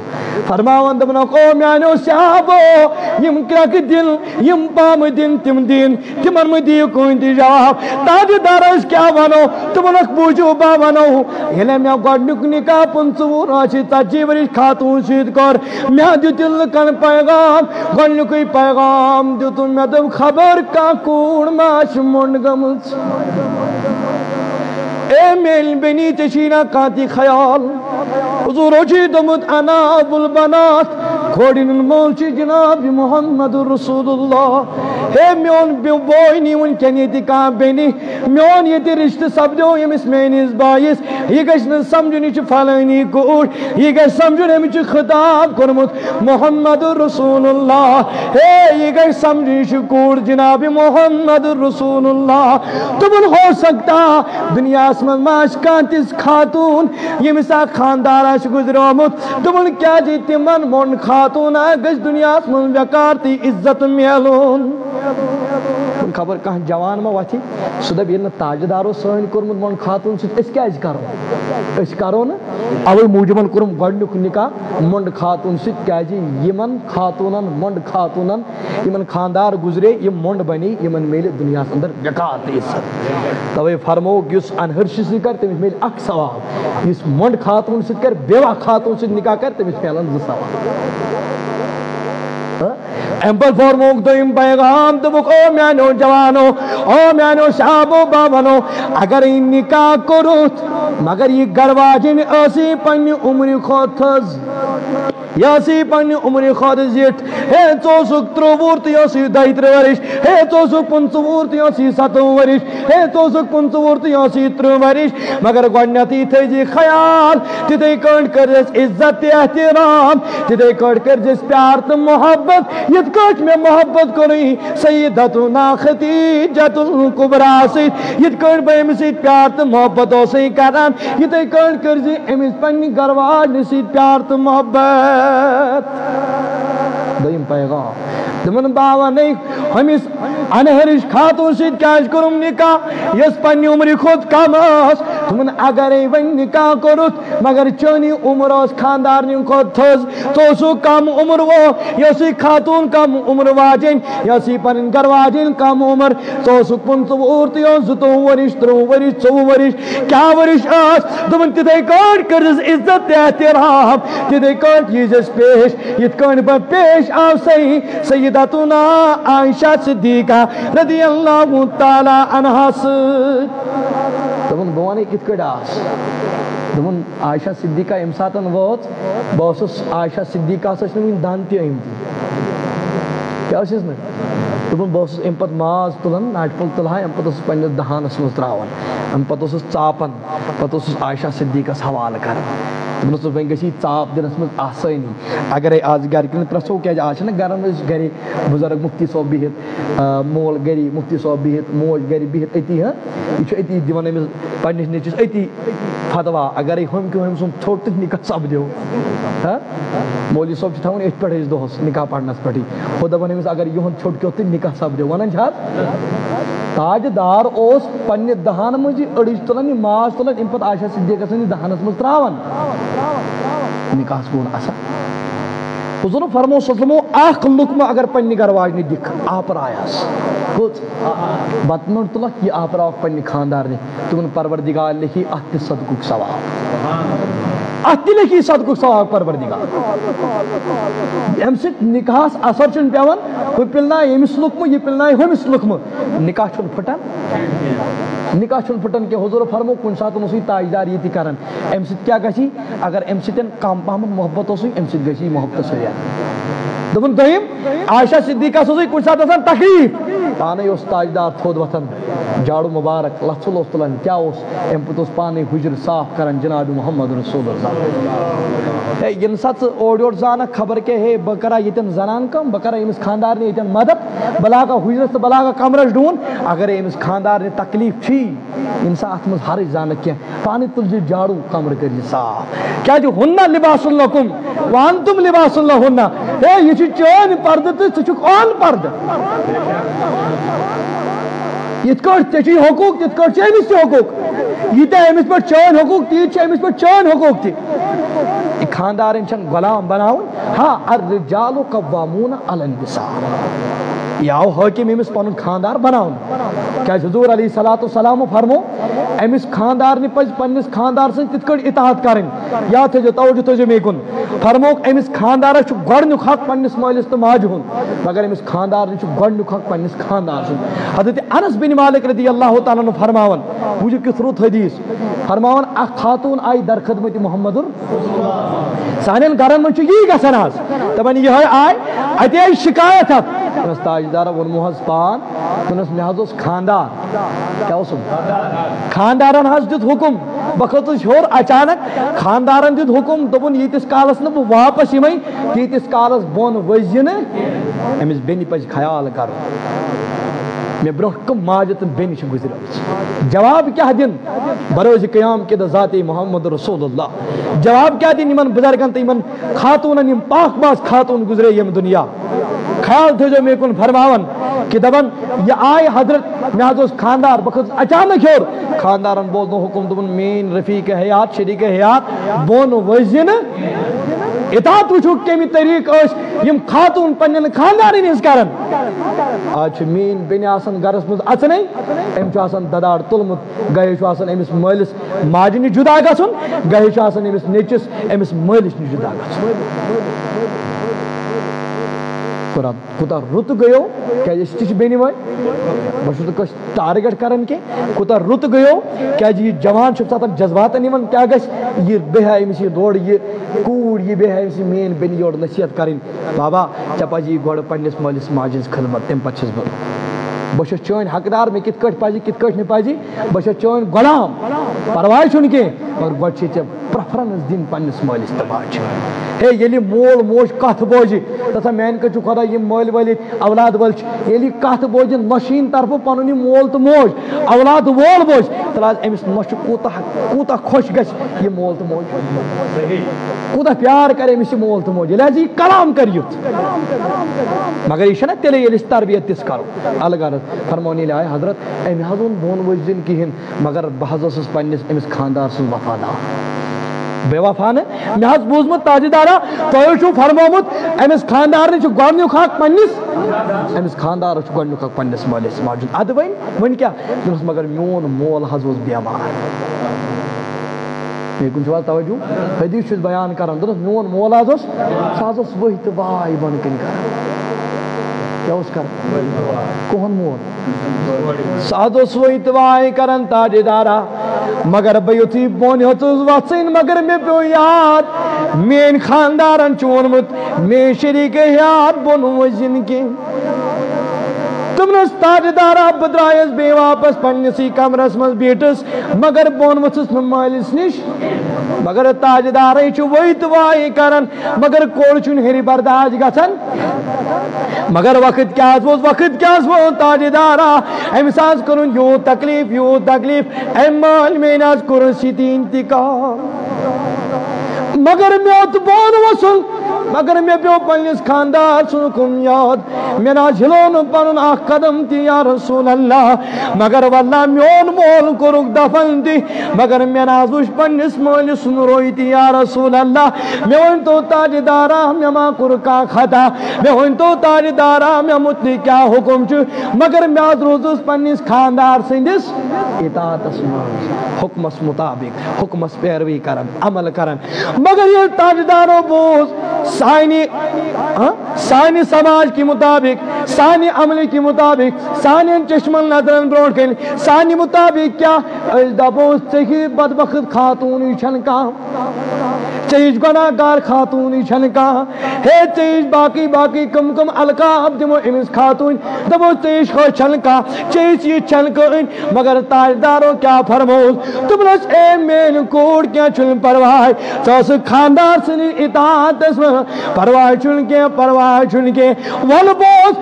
فرماون دپن او میانو صحابو یم کرک دل یم پام دن تم دین تمن مہ دیو کوئی تہ جواب تاج دارس کیا ونو تمن بوجو با ونو یل مے گڈنک نکاح پنچور اچ تجی ورش خاتون سید کر مے دل کن پیغام گڈنک پیغام دتن مے دم خبر کا کون ماش منڈ اے میل بنی تشینا کانتی خیال حضور اچھی دمت انا ابو البنات کھوڑی مول چی جناب محمد رسول اللہ ہے میون بوے نی ونکن یہ کان بینی میون یہ رشتہ سپدو یمس میانس بائس یہ گھس نا سمجھن یہ فلانی کوٹ یہ گھس سمجھن امچ خطاب کورمت محمد رسول اللہ ہے یہ گھس سمجھن یہ کوٹ جناب محمد رسول اللہ تمن ہو سکتا دنیا من ماش کان تس خاتون یمس اخ خاندار آش گزرومت دمن کیا جی تمن من خاتون گژھ دنیا من وقار تی عزت میلون خبر کھانا جوان ما وتھی سہ دپ یہ تاجدارو سن کورمت من خاتون ست اس کیا کرو اس کرو نا؟ اوے موجبن کورم گڈنک نکاح منڈ خاتون ست کیا جی؟ یمن خاتونن، منڈ خاتونن یمن خاندار گزرے یم منڈ بنی یمن میل دنیا اندر وقار تی عزت توے فرمو، یس انہرش ست کر تمس میل اک ثواب۔ یس منڈ خاتون ست کر بیوا خاتون ست نکاح کر تمس میلن ز ثواب امپر فورموک دویم پیغام دبک او میانو جوانو، او میانو شابو بابنو، اگر این نکاح کروت مگر یہ گرواجن اسی پنی عمری خود تھز۔ یاسی پنی عمر خود زیٹ ہے تو چوسک تروور تو یاسی دائی تر ورش ہے تو چوسک پنچور تو یاسی ستو ورش ہے تو چوسک پنچور تو یاسی تر ورش مگر گوڑنیتی تھی جی خیال تیتے کنڈ کر جس عزت احترام تیتے کنڈ کر جس پیار تو محبت ید کٹ میں محبت کریں سیدتنا خطیجت القبرا سید ید کنڈ بے مسید پیار تو محبت ہو سی کرن یتے کنڈ کر جی امیز پنی گرواج نسید پیار تو محبت دویم پیغام دمن باوا نہیں ہمس انہرش خاتون سید کیاش کرم نکاح یس پنی عمری خود کم اس تمن اگر ون نکاح کرت مگر چونی عمر اس خاندار نی خود تھز تو سو کم عمر وہ یسی خاتون کم عمر واجن. یسی پنن گھر واجن کم عمر. تو سو پن تو اورت زتو ورش، ترو ورش، چو ورش. کیا ورش اس دمن تدے کار کرز عزت احترام. تدے کار چیزس پیش. یت کان پیش آو سی سید سیدتنا عائشہ صدیقہ رضی اللہ تعالی عنہ دمن بوانے کت کڑ آس دمن عائشہ صدیقہ ام ساتن ووت بہس عائشہ صدیقہ سس نمین دانتی ایم کیا اس نا دپن بہس ام پت ماز تلان ناٹ پل تلہا ام پت اس پنس دہانس مز تراوان ام پت اس ژاپن پت اس عائشہ صدیقہ حوالہ کران دس وی گی ژاپ دنس من آسانی۔ اگر آج گرکن پرسو کی آج گھر گھر بزرگ مفتی صوب بہت مول گری مفتی صوب بہت موج گری بہت اتی ہاں؟ یہ اتی دان امس پنس نیچس اتی فتوا اگر ہم کہ ہم سن ژھوٹ تو نکاح سپدو ہاں؟ مولوی صوب تھوان ات پہ دہس نکاح پڑھنس پہ ہو دپان امس اگر یہن ژھوٹ کیو تو نکاح سپدو ونان تاج دار اس پنہ دہان مجھ اڑج تلان یہ ماز تلان ام پتہ عائشہ صدیقہ سن دہانس مز تراون۔ نکاح گون اثر حضور فرمو سلمو اخ لقمہ اگر پنہ گھر واجنی دکھ، آپ آیاس کھوت بت مر تلک یہ آپ راک پنہ خاندار نے تمن پروردگار لکھی ات صدقک ثواب۔ ات تہ لکھی صدقہ ثواب پروردگار۔ ام سٹ نکاحس اثر چھ پیوان ہو پلنا یمس لکمہ یہ پلنا ہمس لکمہ نکاح چھ پھٹان نکاح چھ پھٹان کہ حضور فرمو، کن سات مسو تاجدار یہ کران ام سٹ کیا گسی اگر ام سٹن کم پہم محبت ہو ام سٹ گسی محبت سریا دپن دویم عائشہ صدیقہ سوزی کن سات آسان تکلیف پانے اس تاجدار تھود وطن جاڑو مبارک لچھل اس تلن کیا اس ام پت اس پانے حجر صاف کرن جناب محمد رسول اللہ اے ین سات اوڑ اوڑ زانا خبر کے ہے بکرا یتن زنان کم بکرا امس خاندار نے یتن مدد بلا بلاگا حجرس بلاگا کمرش ڈون اگر امس خاندار نے تکلیف چھی انسان ات مز ہر زان کی پانے تل جاڑو کمر کر صاف کیا جو ہننا لباس لکم وانتم لباس اللہ ہننا اے یہ چون پرد تو ژٕ اون پرد. یت کٹ ژے حقوق تت کٹ امس حقوق. ییتہ امس پہ چون حقوق تیت امس پہ چون حقوق تہ خاندارن چھن غلام بناون۔ ہاں الرجال قوامون علی النساء۔ یہ آو حاکم امس پن خاندار بناون۔ کیا حضور علیہ صلاۃ السلام فرمو امس خاندار نی پز پنس خاندار سن تت کڑ اطاعت کرن۔ یا تھے جو توجہ تو میں کن فرمو امس خاندار چھ گڈنیک حق پنس مالس تو ماج ہن۔ مگر امس خاندار چھ گڈنیک حق پنس خاندار سن۔ حضرت انس بن مالک رضی اللہ تعالی عنہ فرماون وجہ کس رت حدیث. فرماون، اخ خاتون آئی در خدمت محمد سانن گھرن من یہ گژھان آز دپان یہ آئی اتے شکایت تٔمِس تاجدارا ووٚنمو حظ پان دوٚپنَس مےٚ حظ اوس خاندار. کیٛاہ اوسُم خاندارن حظ دیُت حُکُم. بہٕ کھٔژٕس ہیوٚر اچانک خاندارن دیُت حُکُم. دوٚپُن ییٖتِس کالس نہٕ بہٕ واپس یِمے تیٖتِس کالس بۄن ؤسۍ نہٕ أمِس بیٚنہِ پزِ خیال کرُن مےٚ برونٛہہ کٕم ماجہِ تہٕ بیٚنہِ چھِ جواب کیٛاہ دِنۍ بروزِ قیام کہِ دۄہ ذاتے محمد رسول اللہ۔ جواب کیٛاہ دِنۍ یِمن بُزرگن تہٕ یِمن خاتوٗنن پاک باز خاتوٗن گُزرے ییٚمہِ دُنیا۔ خیال تھٲیزیو مےٚ کُن فرماوان کہ دپان یہ آئے حضرت مےٚ حظ اوس خاندار بہٕ اچانک ہیوٚر خاندارن بولنو حُکُم دوٚپُن میٲنۍ رفیٖق حیات، شریٖک حیات بۄن ؤسۍ نہٕ اطاعت وٕچھو کمہِ طریٖقہٕ ٲسۍ یِم خاتوٗن پننٮ۪ن خاندارن ہٕنٛز کران آج چھ مین بیٚنہِ آسان گرس مز اچنے ایم چھ آسان ددار تلمت گئے چھ آسان أمِس مٲلِس ماجنی جدا جُدا گژھُن گہے چھُ آسان أمِس نیٚچِس أمِس نی جدا جُدا گژھُن قرآن کوٗتاہ رُت گیو؟ کیازِ أسۍ تہِ چھِ بیٚنہِ وٲلۍ بہٕ چھُس نہٕ کٲنٛسہِ ٹارگیٹ کران کینٛہہ کوٗتاہ رُت کیازِ جی یہِ جوان چھُ ساتن جذباتن یِوان کیاہ گژھِ یہِ بیٚیہِ ہا أمِس یہِ دورٕ یہِ کوٗر یہِ بیٚیہِ ہا أمِس یہِ میٲنۍ بیٚنہِ یورٕ نصیحت کرٕنۍ بابا ژےٚ پزی جی گۄڈٕ پننِس مٲلِس ماجہِ ہٕنٛز خدمت تمہِ پتہٕ چھُس بہٕ بہٕ چھُس چٲنۍ حقدار، مےٚ کِتھ کٲٹھۍ پزِ، کِتھ کٲٹھۍ نہٕ پزِ؟ بہٕ چھُس غلام، پرواے چھُنہٕ کینٛہہ، مگر گۄڈٕ چھِ ژےٚ پرٛفرَنٕس دِنۍ پنٛنِس مٲلِس تہٕ ماجہِ ہے، ییٚلہِ مول موج کَتھ بوزِ تَتھا میٛانہِ کٔرۍ چھُ خۄدا، یِم مٲلۍ وٲلۍ ییٚتہِ اولاد وٲلۍ چھِ۔ ییٚلہِ یہِ کَتھ بوزِ نۄشیٖن طرفہٕ پَنُن یہِ مول تہٕ موج، اولاد وول بوزِ، تیٚلہِ حظ أمِس نۄشہِ کوٗتاہ کوٗتاہ خۄش گژھِ یہِ مول تہٕ موج۔ کوٗتاہ پیار کَرِ أمِس یہِ مول تہٕ موج۔ ییٚلہِ حظ یہِ کلام کَرِ یُتھ مگر یہِ چھَنہ تیٚلے ییٚلہِ أسۍ تربیت تِژھ کَرو۔ الگ الگ فرمون حضرت أمۍ حظ اوٚن بۄن ؤسۍ زِنہٕ کِہیٖنۍ مگر بہٕ حظ اوسُس پنٛنِس أمِس خاندار سُنٛد وفادار بے وفا نہٕ مےٚ حظ بوٗزمُت تاجِدارا تۄہہِ چھُو فرمومُت أمِس خاندارنہِ چھُ گۄڈنیُک حق پنٛنِس أمِس خاندارَس چھُ گۄڈنیُک حق پنٛنِس مٲلِس ماجہِ اَدٕ وۄنۍ وۄنۍ کیٛاہ مگر میون مول حظ اوس بٮ۪مار مےٚ کُن چھُو حظ توجوٗ حدیٖث چھُس بیان کران دوٚپُس میون مول حظ اوس سُہ حظ اوس ؤہۍ تہٕ واے بۄنہٕ کیٛاہ اوس کران کُہُنٛد مول سُہ حظ مگر بیوتی بونی بۄن ہیوٚتُس مگر میں پیو یاد مین خاندارن چون مت مین شریک یاد بۄن زندگی کینٛہہ دوٚپنَس تاجدارا بہٕ درٛایَس بیٚیہِ واپس پنٛنِسٕے کمرس منٛز بیٖٹھٕس مگر بۄن ؤژھٕس نہٕ مٲلِس نِش۔ مگر تاجدارے چھُ ؤے تہٕ وایہِ کران مگر کوٚر چھُنہٕ ہیٚرِ برداش گژھان مگر وقت کیٛاہ حظ ووت وقت کیٛاہ حظ ووت تاجدارا أمِس حظ کوٚرُن یوٗت تکلیٖف یوٗت تکلیٖف۔ أمۍ مٲلۍ میٲنۍ حظ کوٚرُن مگر مےٚ اوت بۄن وَسُن مگر مےٚ پیوٚو پنٛنِس خاندار سُنٛد کُن یاد۔ مےٚ نہ حظ ہِلو نہٕ قدم تہِ یا رسوٗل اللہ۔ مگر واللہ میون مول کوٚرُکھ دفن تہِ مگر مےٚ نہ حظ وٕچھ پنٛنِس مٲلِس سُنٛد روے تہِ یا رسوٗل اللہ۔ مےٚ ؤنۍتو تاجِدارا مےٚ ما کوٚر کانٛہہ خطا۔ مےٚ ؤنۍتو تاجِدارا مےٚ مُتعلِق کیٛاہ حُکُم چھُ۔ مگر مےٚ حظ روٗزُس پنٛنِس خاندار سٕنٛدِس۔ اطاعتس منٛز حُکمس مُطابق حُکمس پیروی کران عمل کران مگر یہ تاجدار و بوس سانی ہاں؟ سانی سماج کے مطابق سانی عمل کے مطابق سانی چشمن نظرن برونٛٹھ کن سانی مطابق کیا؟ دبوس دَپو بدبخت بد وقت کام۔ چھنہٕ کانٛہہ ژےٚ ہِش گار خاتوٗنٕے چھنہٕ ہے ژےٚ ہِش باقٕے باقٕے کٕم کٕم القاب دِمو أمِس خاتوٗنۍ دَپو ژےٚ ہِش ہۄ چھنہٕ کانٛہہ ژےٚ ہِش یہِ چھنہٕ کٕہٕنۍ مگر تاجدارو کیٛاہ اے میٲنۍ کوٗر کینٛہہ چھُنہٕ پرواے ژٕ ٲسٕکھ خاندار سٕنٛدِس اطاعتس منٛز پرواے چھُنہٕ کینٛہہ پرواے چھُنہٕ کینٛہہ وَلہٕ بوز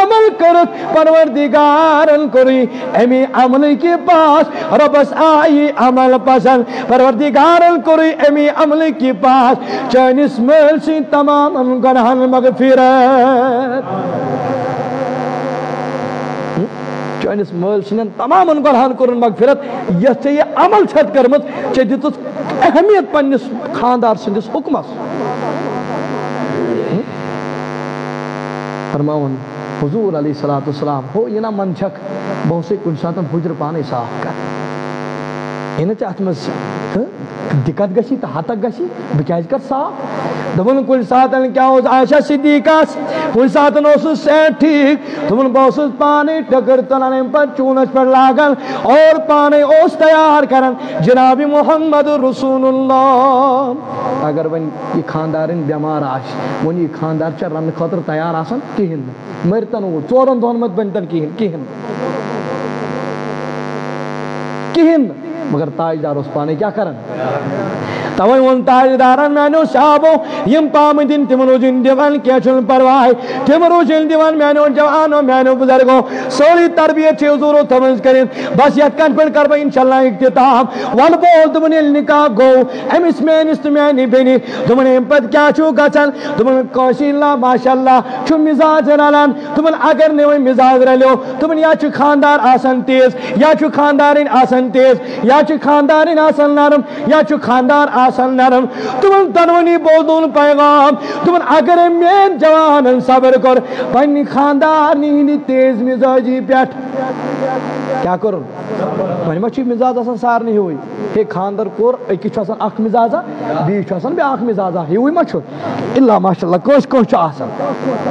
عمل کٔرٕتھ پروردِگارن کوٚرُے اَمے عملہٕ کہِ پاس رۄبس آیہِ عمل پسنٛد، پروردِگارن کوٚرُے اَمے عملہٕ کہِ پاس چٲنِس مٲلۍ سٕنٛدۍ تمام گۄنہن مغفِرت۔ چٲنِس مٲلۍ سٕنٛدٮ۪ن تمامن گۄنہن کوٚرُن مغفِرت۔ یَتھ ژےٚ یہِ عمل چھتھ کٔرمٕژ ژےٚ دِژٕتھ اہمیت پننِس خاندار سٕنٛدِس حُکمس فرماوُن حضوٗر علیہ صلات السلام ہو یہِ نا منٛدچھکھ بہٕ اوسَے کُنہِ ساتہٕ حُجرٕ پانے صاف کران یہِ نہٕ ژےٚ اَتھ منٛز دقت گژھی تو ہتک گژھی بہ کیازِ کر صاف دپن کُنہِ ساتہٕ کیٛاہ اوس عائشہ صدیقس کُنہِ ساتہٕ اوسُس صحت ٹھیٖک۔ دپن بہٕ اوسُس پانے ٹکر تُلان امہِ پتہٕ چوٗنس پٮ۪ٹھ لاگان اور پانے اوس تیار کران جناب محمد رسول اللہ۔ اگر وۄنۍ یہِ خاندارٕنۍ بٮ۪مار آسہِ وۄنۍ یہِ خاندار چھا رننہٕ خٲطرٕ تیار آسان کِہیٖنۍ نہٕ مٔرتن وۄنۍ ژورن دۄہن منٛز بنتن کِہیٖنۍ کِہیٖنۍ نہٕ کِہیٖنۍ نہٕ مگر تاجدار اوس پانے کیا توے وون تاجدارن میانو صحابو یم پام دن تم روزن دیوان کیا چھن پرواہ تم روزن دیوان میانو جوانو میانو بزرگو سوری تربیت چھ حضور تمز کرین بس یت کن پن کر انشاءاللہ اختتام ول بول دمن ال نکاح گو امس میانس تو میانی بینی دمن ام پت کیا چھو گچن دمن کوشی اللہ ماشاءاللہ چھو مزاج رلان دمن اگر نو مزاج رلیو دمن یا چھ خاندار آسن تیز یا چھ خاندارین آسن تیز یا چھ خاندارین آسن نرم یا چھ خاندار آسن آسان نرم تمن تنونی بودون پیغام تمن اگر مین جوانن صبر کر۔ پنی خاندار نی تیز مزاجی پیٹ۔ کیا کرن؟ وۄنۍ ما چھُ مِزاز آسان سارنٕے ہیوٗوٕے ہے خاندر کوٚر أکِس چھُ اچھا آسان اکھ مِزازا بیٚیِس چھُ اچھا آسان بیٛاکھ مِزازا ہیوٗوٕے ما چھُ اِلا ماشاء اللہ کٲنٛسہِ کٲنٛسہِ چھُ آسان۔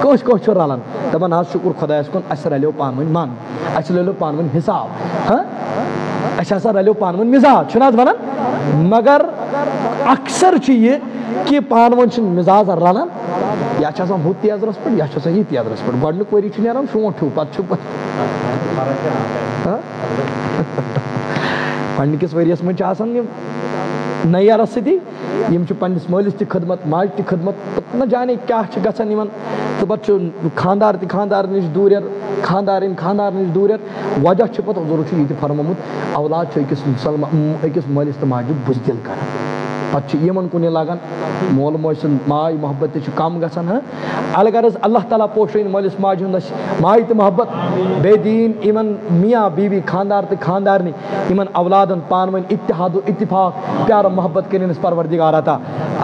کٲنٛسہِ کٲنٛسہِ چھُ رلان دپان حظ شُکُر خۄدایَس کُن اَسہِ رلیو پانہٕ ؤنۍ من اَسہِ رلیو پانہٕ ؤنۍ حِساب۔ ہاں؟ اَسہِ ہسا رلیو پانہٕ ؤنۍ مِزاج۔ چھُنہٕ حظ وَنان مگر اکثر یہ کہ پان ون مزاج رلان یا ہُہ تیزرس پہ یا یہ تیزرس پہ گۄڈنیُک ؤری چھُ نیران شونٛٹھ ہیوٗ پَتہٕ چھُ گۄڈنِکِس ہاں؟ ؤرِیَس منٛز چھِ آسان یِم نیرَس سۭتی یِم خدمت ماجہِ تہِ خدمت۔ نہ جانے کیٛاہ چھِ گژھان یِمن تہٕ پَتہٕ چھُ خاندار تہِ خاندار نِش دوٗریر خاندارٕنۍ خاندار نِش دوٗریر وجہ چھُ پَتہٕ ضروٗر چھُ اولاد چھُ أکِس مُسلمان أکِس مٲلِس تہٕ ماجہِ بُزدِل کران پتہٕ یِمن کُنہِ لگان مول موج سُنٛد ماے محبت تہِ چھُ کم گژھان ہاں الغرض اللہ تعالیٰ پوشٲیِن مٲلِس ماجہِ ہُنٛد ماے تہٕ محبت بیٚیہِ دِیِن یِمن میاں بیبی خاندار تہٕ خاندارنہِ یِمن اولادن پانہٕ ؤنۍ اتحاد و اتفاق، پیار محبت کٔرِنۍ أسۍ پروردِگار عطا۔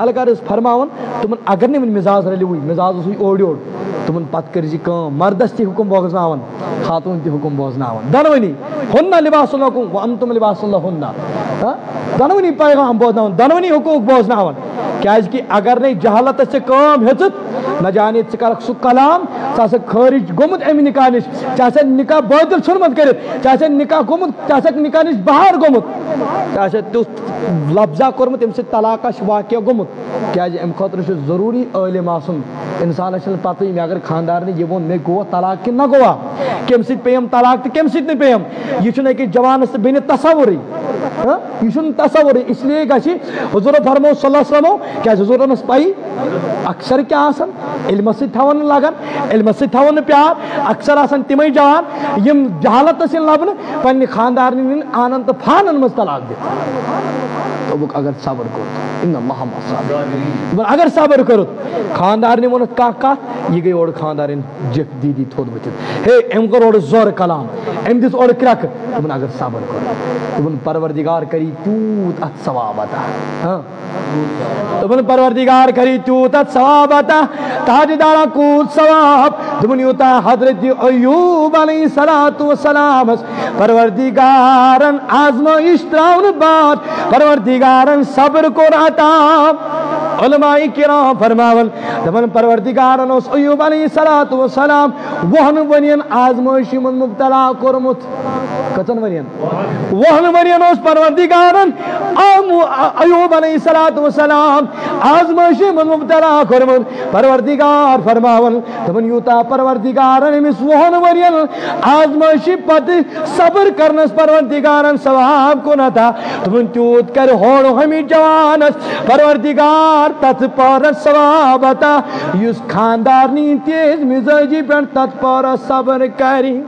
الغرض فرماوان تِمن اگر نہٕ وۄنۍ مِزاز رلیوٕے مِزاز اوسُے اوٚڑ اوٚڑ تِمن پتہٕ کٔرۍ زِ کٲم، مردس تہِ حُکُم بوزناوان خاتوٗن تہِ حُکُم بوزناوان دۄنوٕنی ہُنہ لباس Donovan ni paega ang both na hon. Donovan ni na hon. کیازِ اگر نے جہالت کٲم ہیٚژٕتھ نہ جانے ژٕ کرکھ سُہ کلام ژٕ ہسا خٲرج گوٚمُت نکاح نِش ژےٚ نکاح بٲطل ژھُنمُت کٔرِتھ ژےٚ نکاح گوٚمُت ژےٚ نکاح نِش بہار گوٚمُت ژےٚ آسہِ تیُتھ لفظا کوٚرمُت ییٚمہِ سۭتۍ طلاق آسہِ واقع گوٚمُت کیازِ امہِ خٲطرٕ چھُ ضروٗری عٲلِم آسُن اِنسانس چھنہٕ پتہٕ مےٚ اگر خاندارنہِ یہِ ووٚن مےٚ گوٚوا طلاق کِنہٕ نہ گوٚوا کمہِ سۭتۍ پیٚیَم طلاق تہٕ کمہِ سۭتۍ نہٕ پیٚیَم یہِ چھُنہٕ أکِس جوانس تہٕ بیٚنہِ تصورٕے یہ تصورٕے اس لیے گژھِ حضوٗر فرمو صلی سلمو کیازِ حضوٗرن ٲس پَیی اکثر کیٛاہ آسان علمس سۭتۍ تھاوان نہٕ لگان علمس سۭتۍ تھاوان نہٕ پیار، اکثر آسان تِمے جوان یِم جہالت ٲسۍ یِن لبنہٕ پننہِ خاندارنہِ نِنۍ آنان تہٕ فانن منٛز طلاق دِتھ دوٚپُکھ اگر صبر کوٚر اگر صبر کوٚرُتھ خاندارنہِ ووٚنُکھ کانٛہہ کتھ یہِ گٔے اورٕ خاندارٕنۍ جِکھ دیٖدی تھوٚد ؤتھِتھ ہے أمۍ کوٚر اورٕ زورٕ کلام أمۍ دِژ اورٕ کرٛٮ۪کہٕ دوٚپُن اگر صبر کوٚر دوٚپُن پروردِگار کری تیوٗت اتھ ثواب عطا۔ ہاں؟ تمن پروردگار کری تیوتا ثوابتا تاجدارا کوٗت ثواب۔ تمن یوتا حضرت ایوب علیہ صلاتُ وسلامس پروردگارن آزمائش تراون بعد پروردگارن صبر کو عطا۔ علماء کرام فرماون دپان پروردِگارن اوس ایوٗب علیہ صلاتُ وسلام وُہن ؤرین آزمٲیشہِ منٛز مُبتلا کوٚرمُت کٔژن ؤرین وُہن ؤرین اوس پروردِگارن ایوٗب علیہ صلاتُ وسلام آزمٲیشہِ منٛز مُبتلا کوٚرمُت پروردِگار فرماون دپان یوٗتاہ پروردِگارن أمِس وُہن ؤرین آزمٲیشہِ پتہٕ صبر کرنس پروردِگارن ثواب کوٚن عطا دوٚپُن تیوٗت کرِ ہورٕ ہمہِ جوانس، پروردِگار تتھ پارس ثواب یس خاندارنی تیز مزاجی پہ تتھ پارس صبر کری۔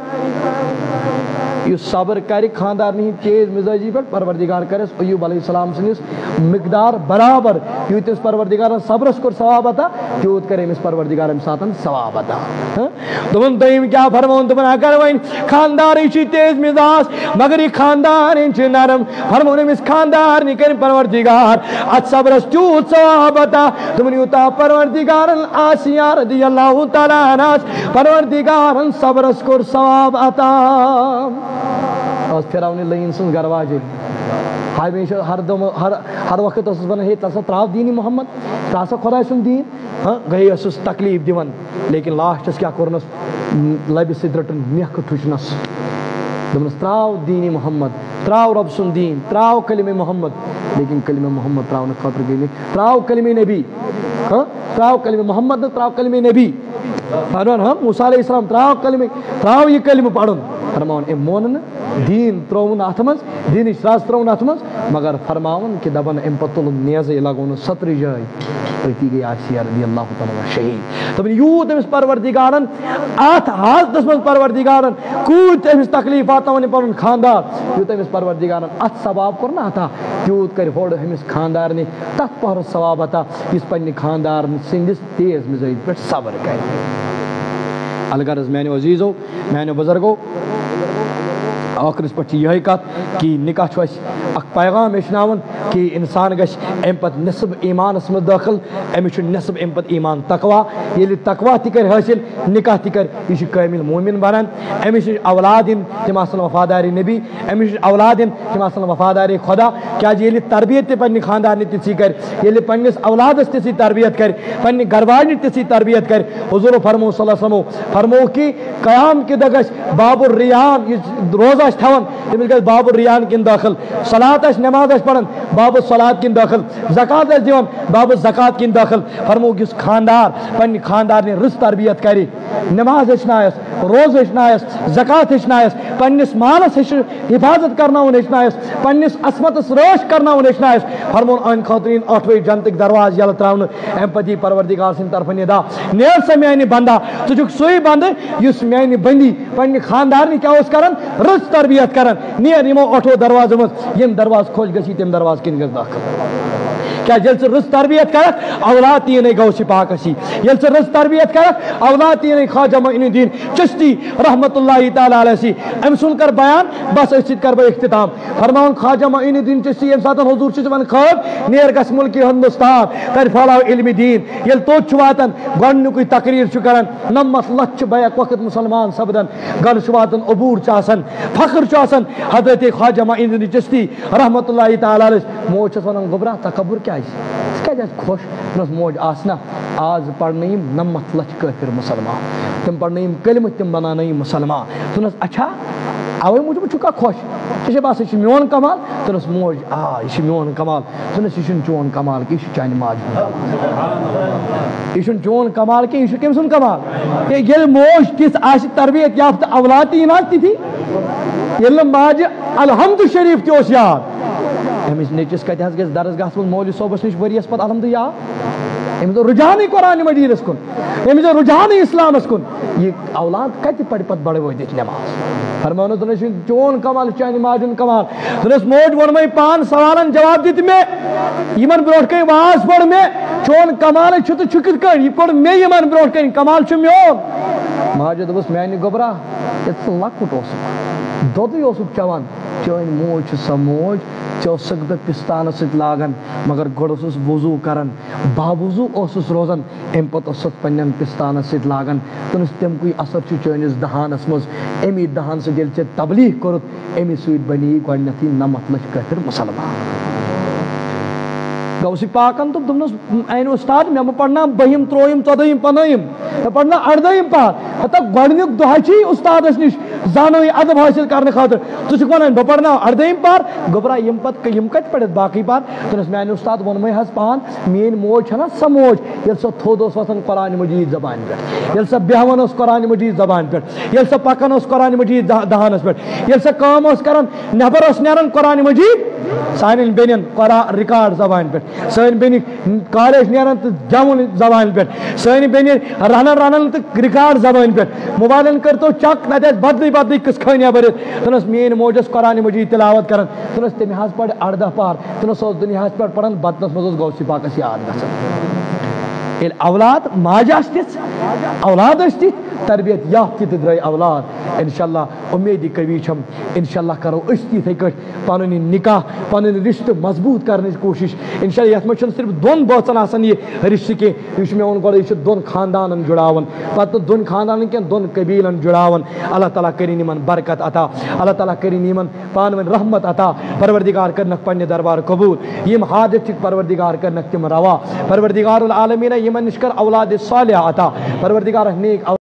یُس صبر کرِ خاندارنہِ ہِنٛدۍ تیز مِزاجی جی پٮ۪ٹھ پروردِگار کرٮ۪س ایوٗب علیہ السلام سٕنٛدِس مقدار برابر یوٗتاہ پروردِگارن صبرس کوٚر ثواب عطا تیوٗت کرِ أمِس پروردِگار اَمہِ ساتہٕ ثواب عطا۔ ہاں؟ دوٚپُن دوٚیِم کیٛاہ فرمووُن دوٚپُن اگر وۄنۍ خاندارٕے چھِ تیز مِزاج، مگر یہِ خاندارٕنۍ چھِ نرم۔ فرمووُن أمِس خاندارنہِ کٔرِنۍ پروردِگار اتھ صبرس تیوٗت ثواب عطا۔ دوٚپُن یوٗتاہ پروردِگارن آسہِ یا رضی اللہ تعالیٰ ہنس پروردِگارن صبرس کوٚر ثواب عطا۔ ٲس پھِراونہِ لٔیِن سٕنٛز گرٕ واجٮ۪ن ہمیشہ ہر دم ہر ہر وقت اس ونان ہے تسا تراو دینی محمد تاسا خدا سن دین ہاں گئی اس تکلیف دیون لیکن لاسٹس کیا کرنس لبہِ سۭتۍ رٹن میکھ ٹھُچنس دوٚپنس تراو دینی محمد تراو رب سُنٛد دیٖن تراو کلمہ محمد لیکن کلمہ محمد تراونہٕ خٲطرٕ گٔے نہٕ تراو کلمہ نبی ہاں تراو محمد نہٕ تراو کلمہ نبی فرمان ہاں موسیٰ علیہ السلام تراو کلمہ تراو یہ کلمہ پرُن فرماوان أمۍ مون نہٕ دیٖن ترٛووُن اَتھ منٛز دیٖنٕچ رز مگر فرماوان کہِ دپان اَمہِ پتہٕ تُلُن نیزٕے لگوٚونس سترِ جایہِ أتی گٔے آسیہ رضی اللہ تعالیٰ شہیٖد۔ دوٚپُن یوٗت أمِس پروردِگارن اَتھ حالتس منٛز پروردِگارن، کوٗت أمِس تکلیٖف واتناوان یہِ پنُن خانٛدار یوٗت أمِس پروردِگارن اَتھ ثواب کوٚر نا عطا تیوٗت کرِ ہورٕ أمِس خانٛدارنہِ تتھ پہرس ثواب عطا یُس پننہِ خانٛدارن سٕنٛدِس تیز مِزٲجی پٮ۪ٹھ صبر کرِ۔ الغرض میانیو عزیٖزو میانیو بُزرگو آخرس پہ چھِ کت کہ نکاح چھُ پیغام ہچن کہِ اِنسان گژھِ اَمہِ پتہٕ نصب ایٖمانس منٛز دٲخل أمِس چھُ نصب اَمہِ پتہٕ ایٖمان تقوا ییٚلہِ تقوا تہِ کرِ نکاح تہِ کرِ، یہِ چھُ بنان أمِس چھِ اولاد یِن تِم آسن وفادارِ نبی أمِس چھِ اولاد یِن تِم آسن وفادارِ خۄدا کیازِ جی ییٚلہِ تربیت تہِ پننہِ خانٛدارنہِ تِژھٕے کرِ ییٚلہِ پننِس اولادس تِژھٕے تربیت کرِ پننہِ گرواجنہِ تِژھٕے تربیت کرِ۔ حضوٗر فرمو صلی سلمو فرمو کہِ قیام کہِ دۄہ گژھِ باب الریان یُس روزٕ آسہِ تھاوان باب الریان کِنۍ دٲخل صلات آسہِ نٮ۪ماز آسہِ پران باب صلات کِنۍ دٲخل زکات آسہِ دِوان باب زکات کِنۍ دٲخل فرموک یُس خانٛدار پننہِ خانٛدارنہِ رٕژ تربیت کرِ نٮ۪ماز ہیٚچھنایس روزٕ ہیٚچھنایس زکات ہیٚچھنایس پننِس مالس ہیٚچھ حفاظت کرناوُن ہیٚچھنایس پننِس عصمتس رٲچھ کرناوُن ہیٚچھنایس فرمون أہنٛدِ خٲطرٕ یِن ٲٹھوے جنتٕکۍ درواز یَلہٕ تراونہٕ اَمہِ پتہٕ یی پروردِگار سٕنٛدِ طرفہٕ نِدا نیر سا میانہِ بندا ژٕ چھُکھ سُے بنٛدٕ یُس میانہِ بٔنٛدی پننہِ خانٛدارنہِ کیاہ اوس کران رٕژ تربیت کران نیر یِمو ٲٹھو دروازو منٛز ییٚمہِ دروازٕ خۄش گژھی تَمہِ دروازٕ کِنۍ گژھِ داخل کیا ییٚلہِ ژٕ رٕژ تربیت کرکھ اولاد تیٖنے گوسی پاکسی ییٚلہِ ژٕ رٕژ تربیت کرکھ اولاد تیٖنے خواجہ معین الدین چشتی رحمت اللہ تعالیٰ علیہ۔ سی أمۍ سُنٛد کر بیان، بس أتھۍ سۭتۍ کرٕ بہٕ اختتام۔ فرماوُن خواجہ معین الدین چشتی ییٚمہِ ساتہٕ حضوٗر چھُ دِوان خٲب نیر گژھ مُلکہِ ہندوستان تَتہِ پھہلاو علمِ دیٖن۔ ییٚلہِ توٚت چھُ واتان گۄڈنیُکُے تقریٖر چھُ کران نمتھ لچھ چھِ بیک وقت مُسلمان سپدان گرٕ چھُ واتان عبوٗر چھُ آسان فخر چھُ آسان حضرت خواجہ معین الدین چشتی رحمت اللہ تعالیٰ علیہ۔ موج چھَس وَنان گوٚبرا تکبر۔ کیٛازِ ژٕ کیٛازِ آسہِ خۄش دوٚپنَس موج آسنا؟ آز پرنٲیِم نمتھ لچھ کٲفِر مُسلمان. تِم پرنٲیِم کلمہٕ تِم بناونٲیِم مُسلمان. دوٚپنَس اچھا؟ اَوَے موٗجوٗب چھُکھا خۄش ژےٚ چھے باسان یہِ چھُ میون کمال؟ دوٚپنَس موج آ یہِ چھُ میون کمال. دوٚپنَس یہِ چھُنہٕ چون کمال کینٛہہ یہِ چھُ چانہِ ماجہِ ہُنٛد یہِ چھُنہٕ چون کمال کینٛہہ یہِ چھُ کٔمۍ سُنٛد کمال؟ ہے ییٚلہِ موج تِژھ آسہِ تربیت یافتہٕ اولاد تہِ یِن حظ تِتھی ییٚلہِ نہٕ ماجہِ الحمدُ شریٖف تہِ اوس یاد أمِس نیٚچوِس کَتہِ حظ گژھِ درسگاہَس منٛز مولوی صٲبَس نِش ؤرِیَس پَتہٕ الحمدُ یاد أمِس دوٚپ رُجحانٕے قۄرانِ مجیٖدَس کُن۔ أمِس دوٚپ رُجحانٕے اِسلامَس کُن۔ یہِ اولاد کَتہِ پَرِ پَتہٕ بَڑٕ وٲتِتھ نٮ۪ماز فرماونَس دوٚپنَس یہِ چون کمال یہِ چھُ چانہِ ماجہِ ہُنٛد کمال۔ دوٚپنَس موج ووٚنمَے پانہٕ سوالَن جواب دِتہِ مےٚ یِمن برونٛٹھ کَنۍ واز پوٚر مےٚ چون کمالٕے چھُ تہٕ چھُ کِتھ کٔنۍ یہِ پوٚر مےٚ یِمن کَنۍ کمال چھُ میون ماجہِ دوٚپُس میانہِ گۄبرا ییٚلہِ ژٕ لۄکُٹ اوسُکھ دۄدٕے اوسُکھ چٮ۪وان چٲنۍ موج چھِ سۄ موج۔ ژےٚ اوسُکھ بہٕ پِستانَس سۭتۍ لاگان مگر گۄڈٕ اوسُس وضوٗ کران باوضوٗ اوسُس روزان اَمہِ پَتہٕ اوسُکھ پنٕنٮ۪ن پِستانَس سۭتۍ لاگان دوٚپنَس تَمہِ کُے اَثر چھُ چٲنِس دہانَس منٛز اَمی دہان سۭتۍ ییٚلہِ ژےٚ تبلیٖغ کوٚرُتھ اَمہِ سۭتۍ بَنے گۄڈٕنیٚتھٕے نَمَتھ لَچھ کٲفِر مُسلمان۔ گوسی پاکن دوٚپ دوٚپنَس اَنہِ اُستاد مےٚ مہ پَرناو بٔہِم ترٛووُم ژۄدہِم پنٛدہِم مےٚ پَرناو اَردٲہِم پَر ہتا گۄڈٕنیُک دۄہ اُستادَس نِش؟ زانوٕے اَدب حٲصِل کرنہٕ خٲطرٕ ژٕ چھُکھ وَنان بہٕ پَرناو اَردٲہِم پَر گوٚبرا یِم پَتہٕ یِم کَتہِ پٔرِتھ باقٕے پَر دوٚپنَس میانہِ اُستاد ووٚنمَے حظ پان میٲنۍ موج چھےٚ نہ سۄ موج ییٚلہِ سۄ تھوٚد اوس وۄتھان قۄرانہِ مجیٖد زبانہِ پٮ۪ٹھ ییٚلہِ سۄ بیٚہوان ٲس قۄرانہِ مجیٖد زبانہِ پٮ۪ٹھ ییٚلہِ سۄ پَکان ٲس قۄرانہِ مجیٖد دہانَس پٮ۪ٹھ ییٚلہِ سۄ کٲم ٲس کران نٮ۪بر ٲس نیران قۄرانہِ مجیٖد۔ سانٮ۪ن بیٚنٮ۪ن قۄران رِکاڈ زبانہِ پٮ۪ٹھ سٲنۍ بیٚنہِ کالیج نیران تہٕ گٮ۪وُن زبانہِ پٮ۪ٹھ سٲنۍ بیٚنہِ رَنان رَنان تہٕ رِکاڈ زبانہِ پٮ۪ٹھ موبایلَن کٔرۍتو چَک تَتہِ آسہِ بدلٕے بدلٕے قٕصہٕ خٲنیہ بٔرِتھ دوٚپنَس میٛٲنۍ موج ٲس قۄرانہِ مجیٖد تِلاوت کران دوٚپنَس تٔمۍ حظ پَرِ اَرداہ پار دوٚپنَس سُہ اوس دُنیاہَس پٮ۪ٹھ پَران بَتنَس منٛز اوس گوسی پاکَس یاد گژھان ییٚلہِ اولاد ماجہِ آسہِ تِژھ اولاد ٲسۍ تربیت یافتہ تہ درٛاے اولاد۔ انشاءاللہ اُمیدِ قوی چھم۔ انشاءاللہ کرو أسۍ تہِ یِتھَے کٲٹھۍ پنٕنۍ یہِ نکاح پنٕنۍ رشتہٕ مضبوٗط کرنٕچ کوٗشش۔ انشاءاللہ یتھ منٛز چھُنہٕ صرف دۄن بٲژن آسان یہِ رشتہٕ کینٛہہ یہِ چھُ مےٚ ووٚن گۄڈٕ یہِ چھُ دۄن خاندانن جُڑاوان پتہٕ نہٕ دۄن خاندانن کینٛہہ دۄن قبیٖلن جُڑاوان اللہ تعالیٰ کٔرِنۍ یِمن برکت عطا۔ اللہ تعالیٰ کٔرِنۍ یِمن پانہٕ ؤنۍ رحمت عطا۔ پروردگار کرنکھ پننہِ دربار قبوٗل۔ یِم حاجت چھِکھ پروردگار کرنکھ تِم روا۔ پروردگار العالمیٖنہ یِمن نِش کر اولاد صالحہ عطا۔ پروردگار نیک